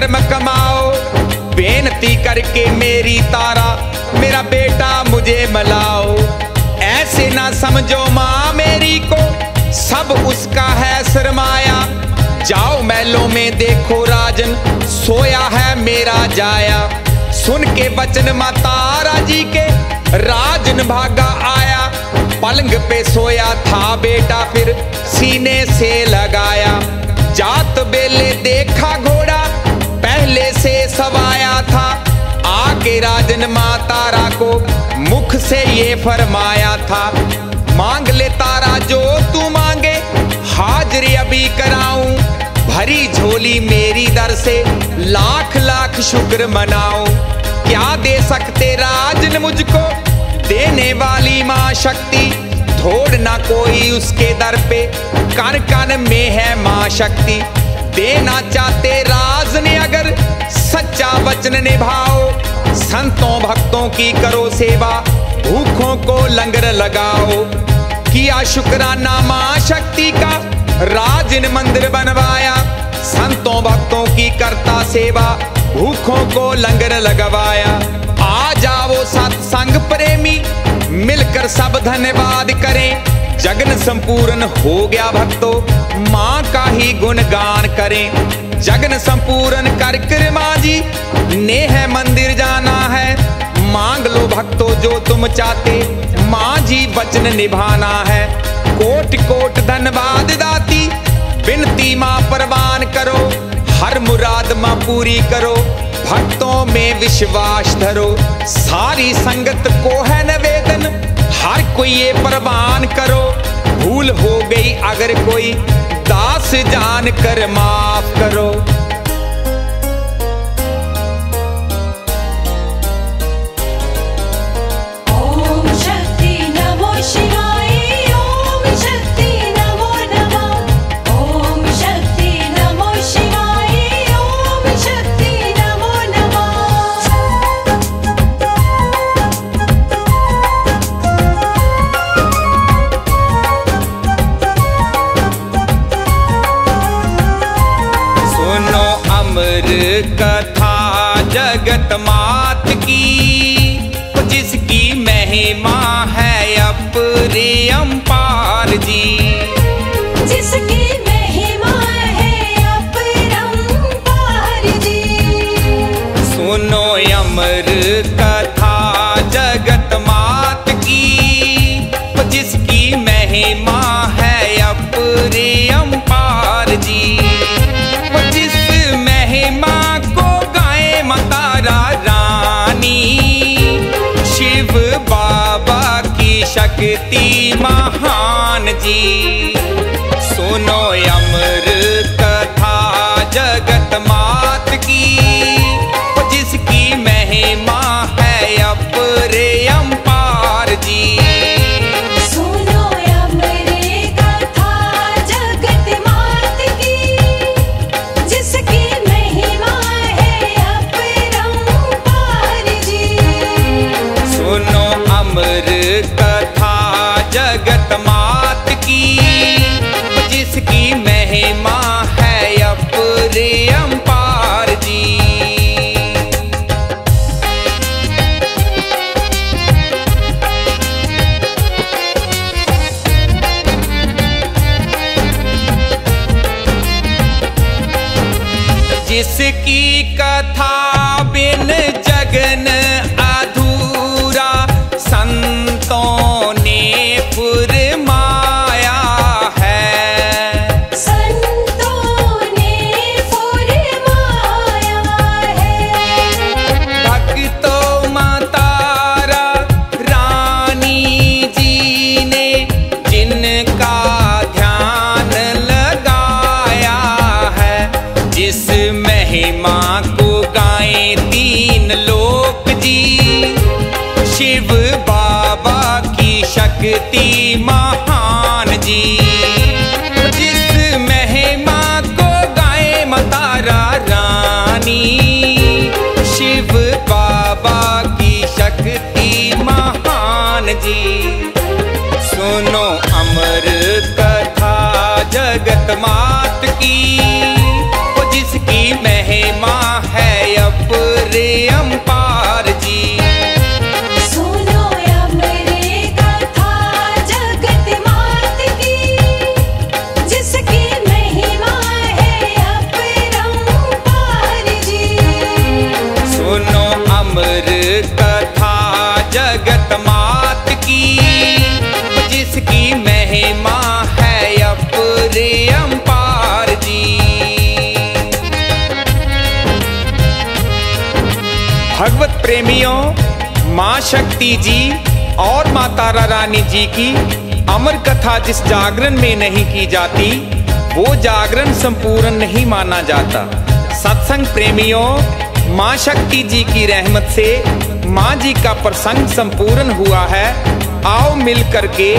कर्म कमाओ। बेनती करके मेरी तारा, मेरा बेटा मुझे मलाओ। ऐसे ना समझो माँ मेरी को, सब उसका है सरमाया। जाओ महलों में देखो राजन, सोया है मेरा जाया। सुन के वचन माँ तारा जी के, राजन भागा आया। पलंग पे सोया था बेटा, फिर सीने से लगाया। जात बेले देखा घोड़ा पहले से सवाया था। आके राजन माँ तारा को मुख से ये फरमाया था। मांग ले तारा जो तू मांगे, हाजिरी अभी कराऊं। भरी झोली मेरी दर से लाख लाख शुक्र मनाओ क्या दे सकते राजन मुझको देने वाली माँ शक्ति? थोड़ ना कोई उसके दर पे कन कन में है माँ शक्ति। देना चाहते राज ने अगर सच्चा वचन निभाओ। संतों भक्तों की करो सेवा, भूखों को लंगर लगाओ। किया शुक्राना माँ शक्ति का राज राजन मंदिर बनवाया। संतों भक्तों की करता सेवा, भूखों को लंगर लगवाया। जाओ सत्संग प्रेमी, मिलकर सब धन्यवाद करें। जगन संपूर्ण हो गया भक्तों, माँ का ही गुणगान करें। जगन संपूर्ण कर कर माँ जी, नेह मंदिर जाना है। मांग लो भक्तों जो तुम चाहते, माँ जी वचन निभाना है। कोट कोट धन्यवाद दाती, बिनती माँ प्रवान करो। हर मुराद माँ पूरी करो। भक्तों में विश्वास धरो। सारी संगत को है निवेदन, हर कोई ये प्रवान करो। भूल हो गई अगर कोई, दास जान कर माफ़ करो। शक्ति महान जी। सुनो अमर जिसकी कथा प्रेमियों, माँ शक्ति जी और माँ तारा रानी जी की अमर कथा जिस जागरण में नहीं की जाती, वो जागरण संपूर्ण नहीं माना जाता। सत्संग प्रेमियों, माँ शक्ति जी की रहमत से माँ जी का प्रसंग संपूर्ण हुआ है। आओ मिल करके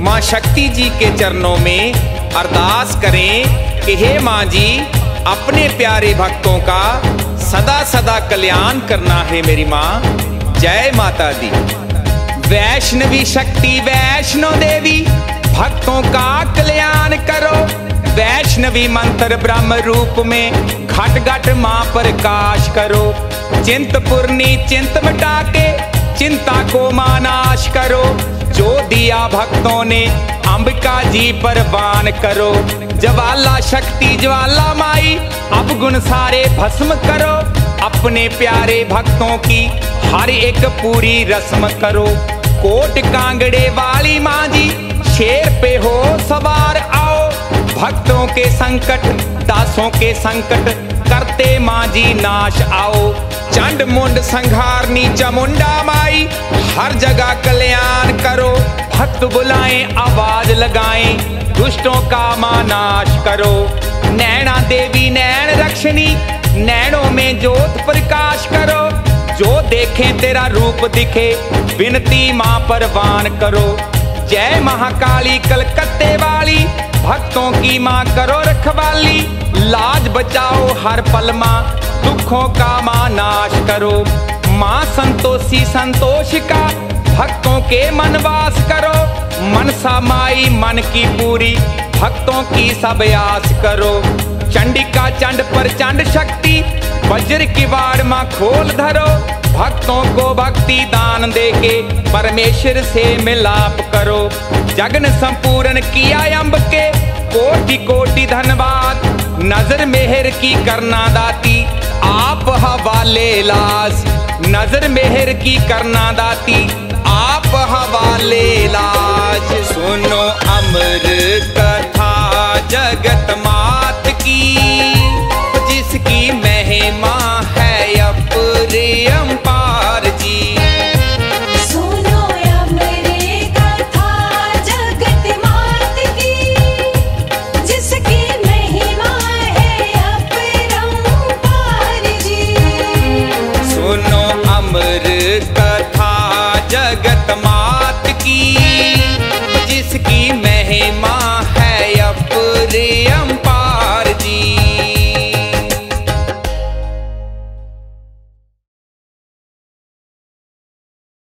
माँ शक्ति जी के चरणों में अरदास करें कि हे माँ जी, अपने प्यारे भक्तों का सदा सदा कल्याण करना है मेरी माँ। जय माता दी। वैष्णवी शक्ति वैष्णो देवी, भक्तों का कल्याण करो। वैष्णवी मंत्र ब्रह्म रूप में घट घट माँ प्रकाश करो। चिंतपूर्णी चिंत मिटा के चिंता को मानाश करो। जो दिया भक्तों ने, अंबिका जी पर बान करो। ज्वाला शक्ति, ज्वाला माई, अब गुण सारे भस्म करो। अपने प्यारे भक्तों की हर एक पूरी रस्म करो। कोट कांगड़े वाली माँ जी, शेर पे हो सवार आओ। भक्तों के संकट, दासों के संकट करते माँ जी नाश। आओ, चंड मुंड संघारनी चामुंडा माई हर जगह कल्याण करो, भक्त बुलाएँ, आवाज़ लगाएँ। दुष्टों का माँ नाश करो। नैना देवी नैन रक्षणी नैनों में ज्योत प्रकाश करो। जो देखे तेरा रूप दिखे, विनती माँ परवान करो। जय महाकाली, कलकत्ते वाली। भक्तों की माँ करो रखवाली। लाज बचाओ हर पल माँ, दुखों का माँ नाश करो। माँ संतोषी संतोष का, भक्तों के मनवास करो। मनसा माई मन की पूरी, भक्तों की सब आस करो। चंडिका चंड पर चंड शक्ति वज्र की वाड़ माँ खोल धरो। भक्तों को भक्ति दान दे के परमेश्वर से मिलाप करो। जगन संपूर्ण किया अम्ब के, कोटि कोटि धन्यवाद। नज़र मेहर की करना दाती, आप हवाले लाज। नज़र मेहर की करना दाती, आप हवाले लाज। सुनो अमर कथा जगत मात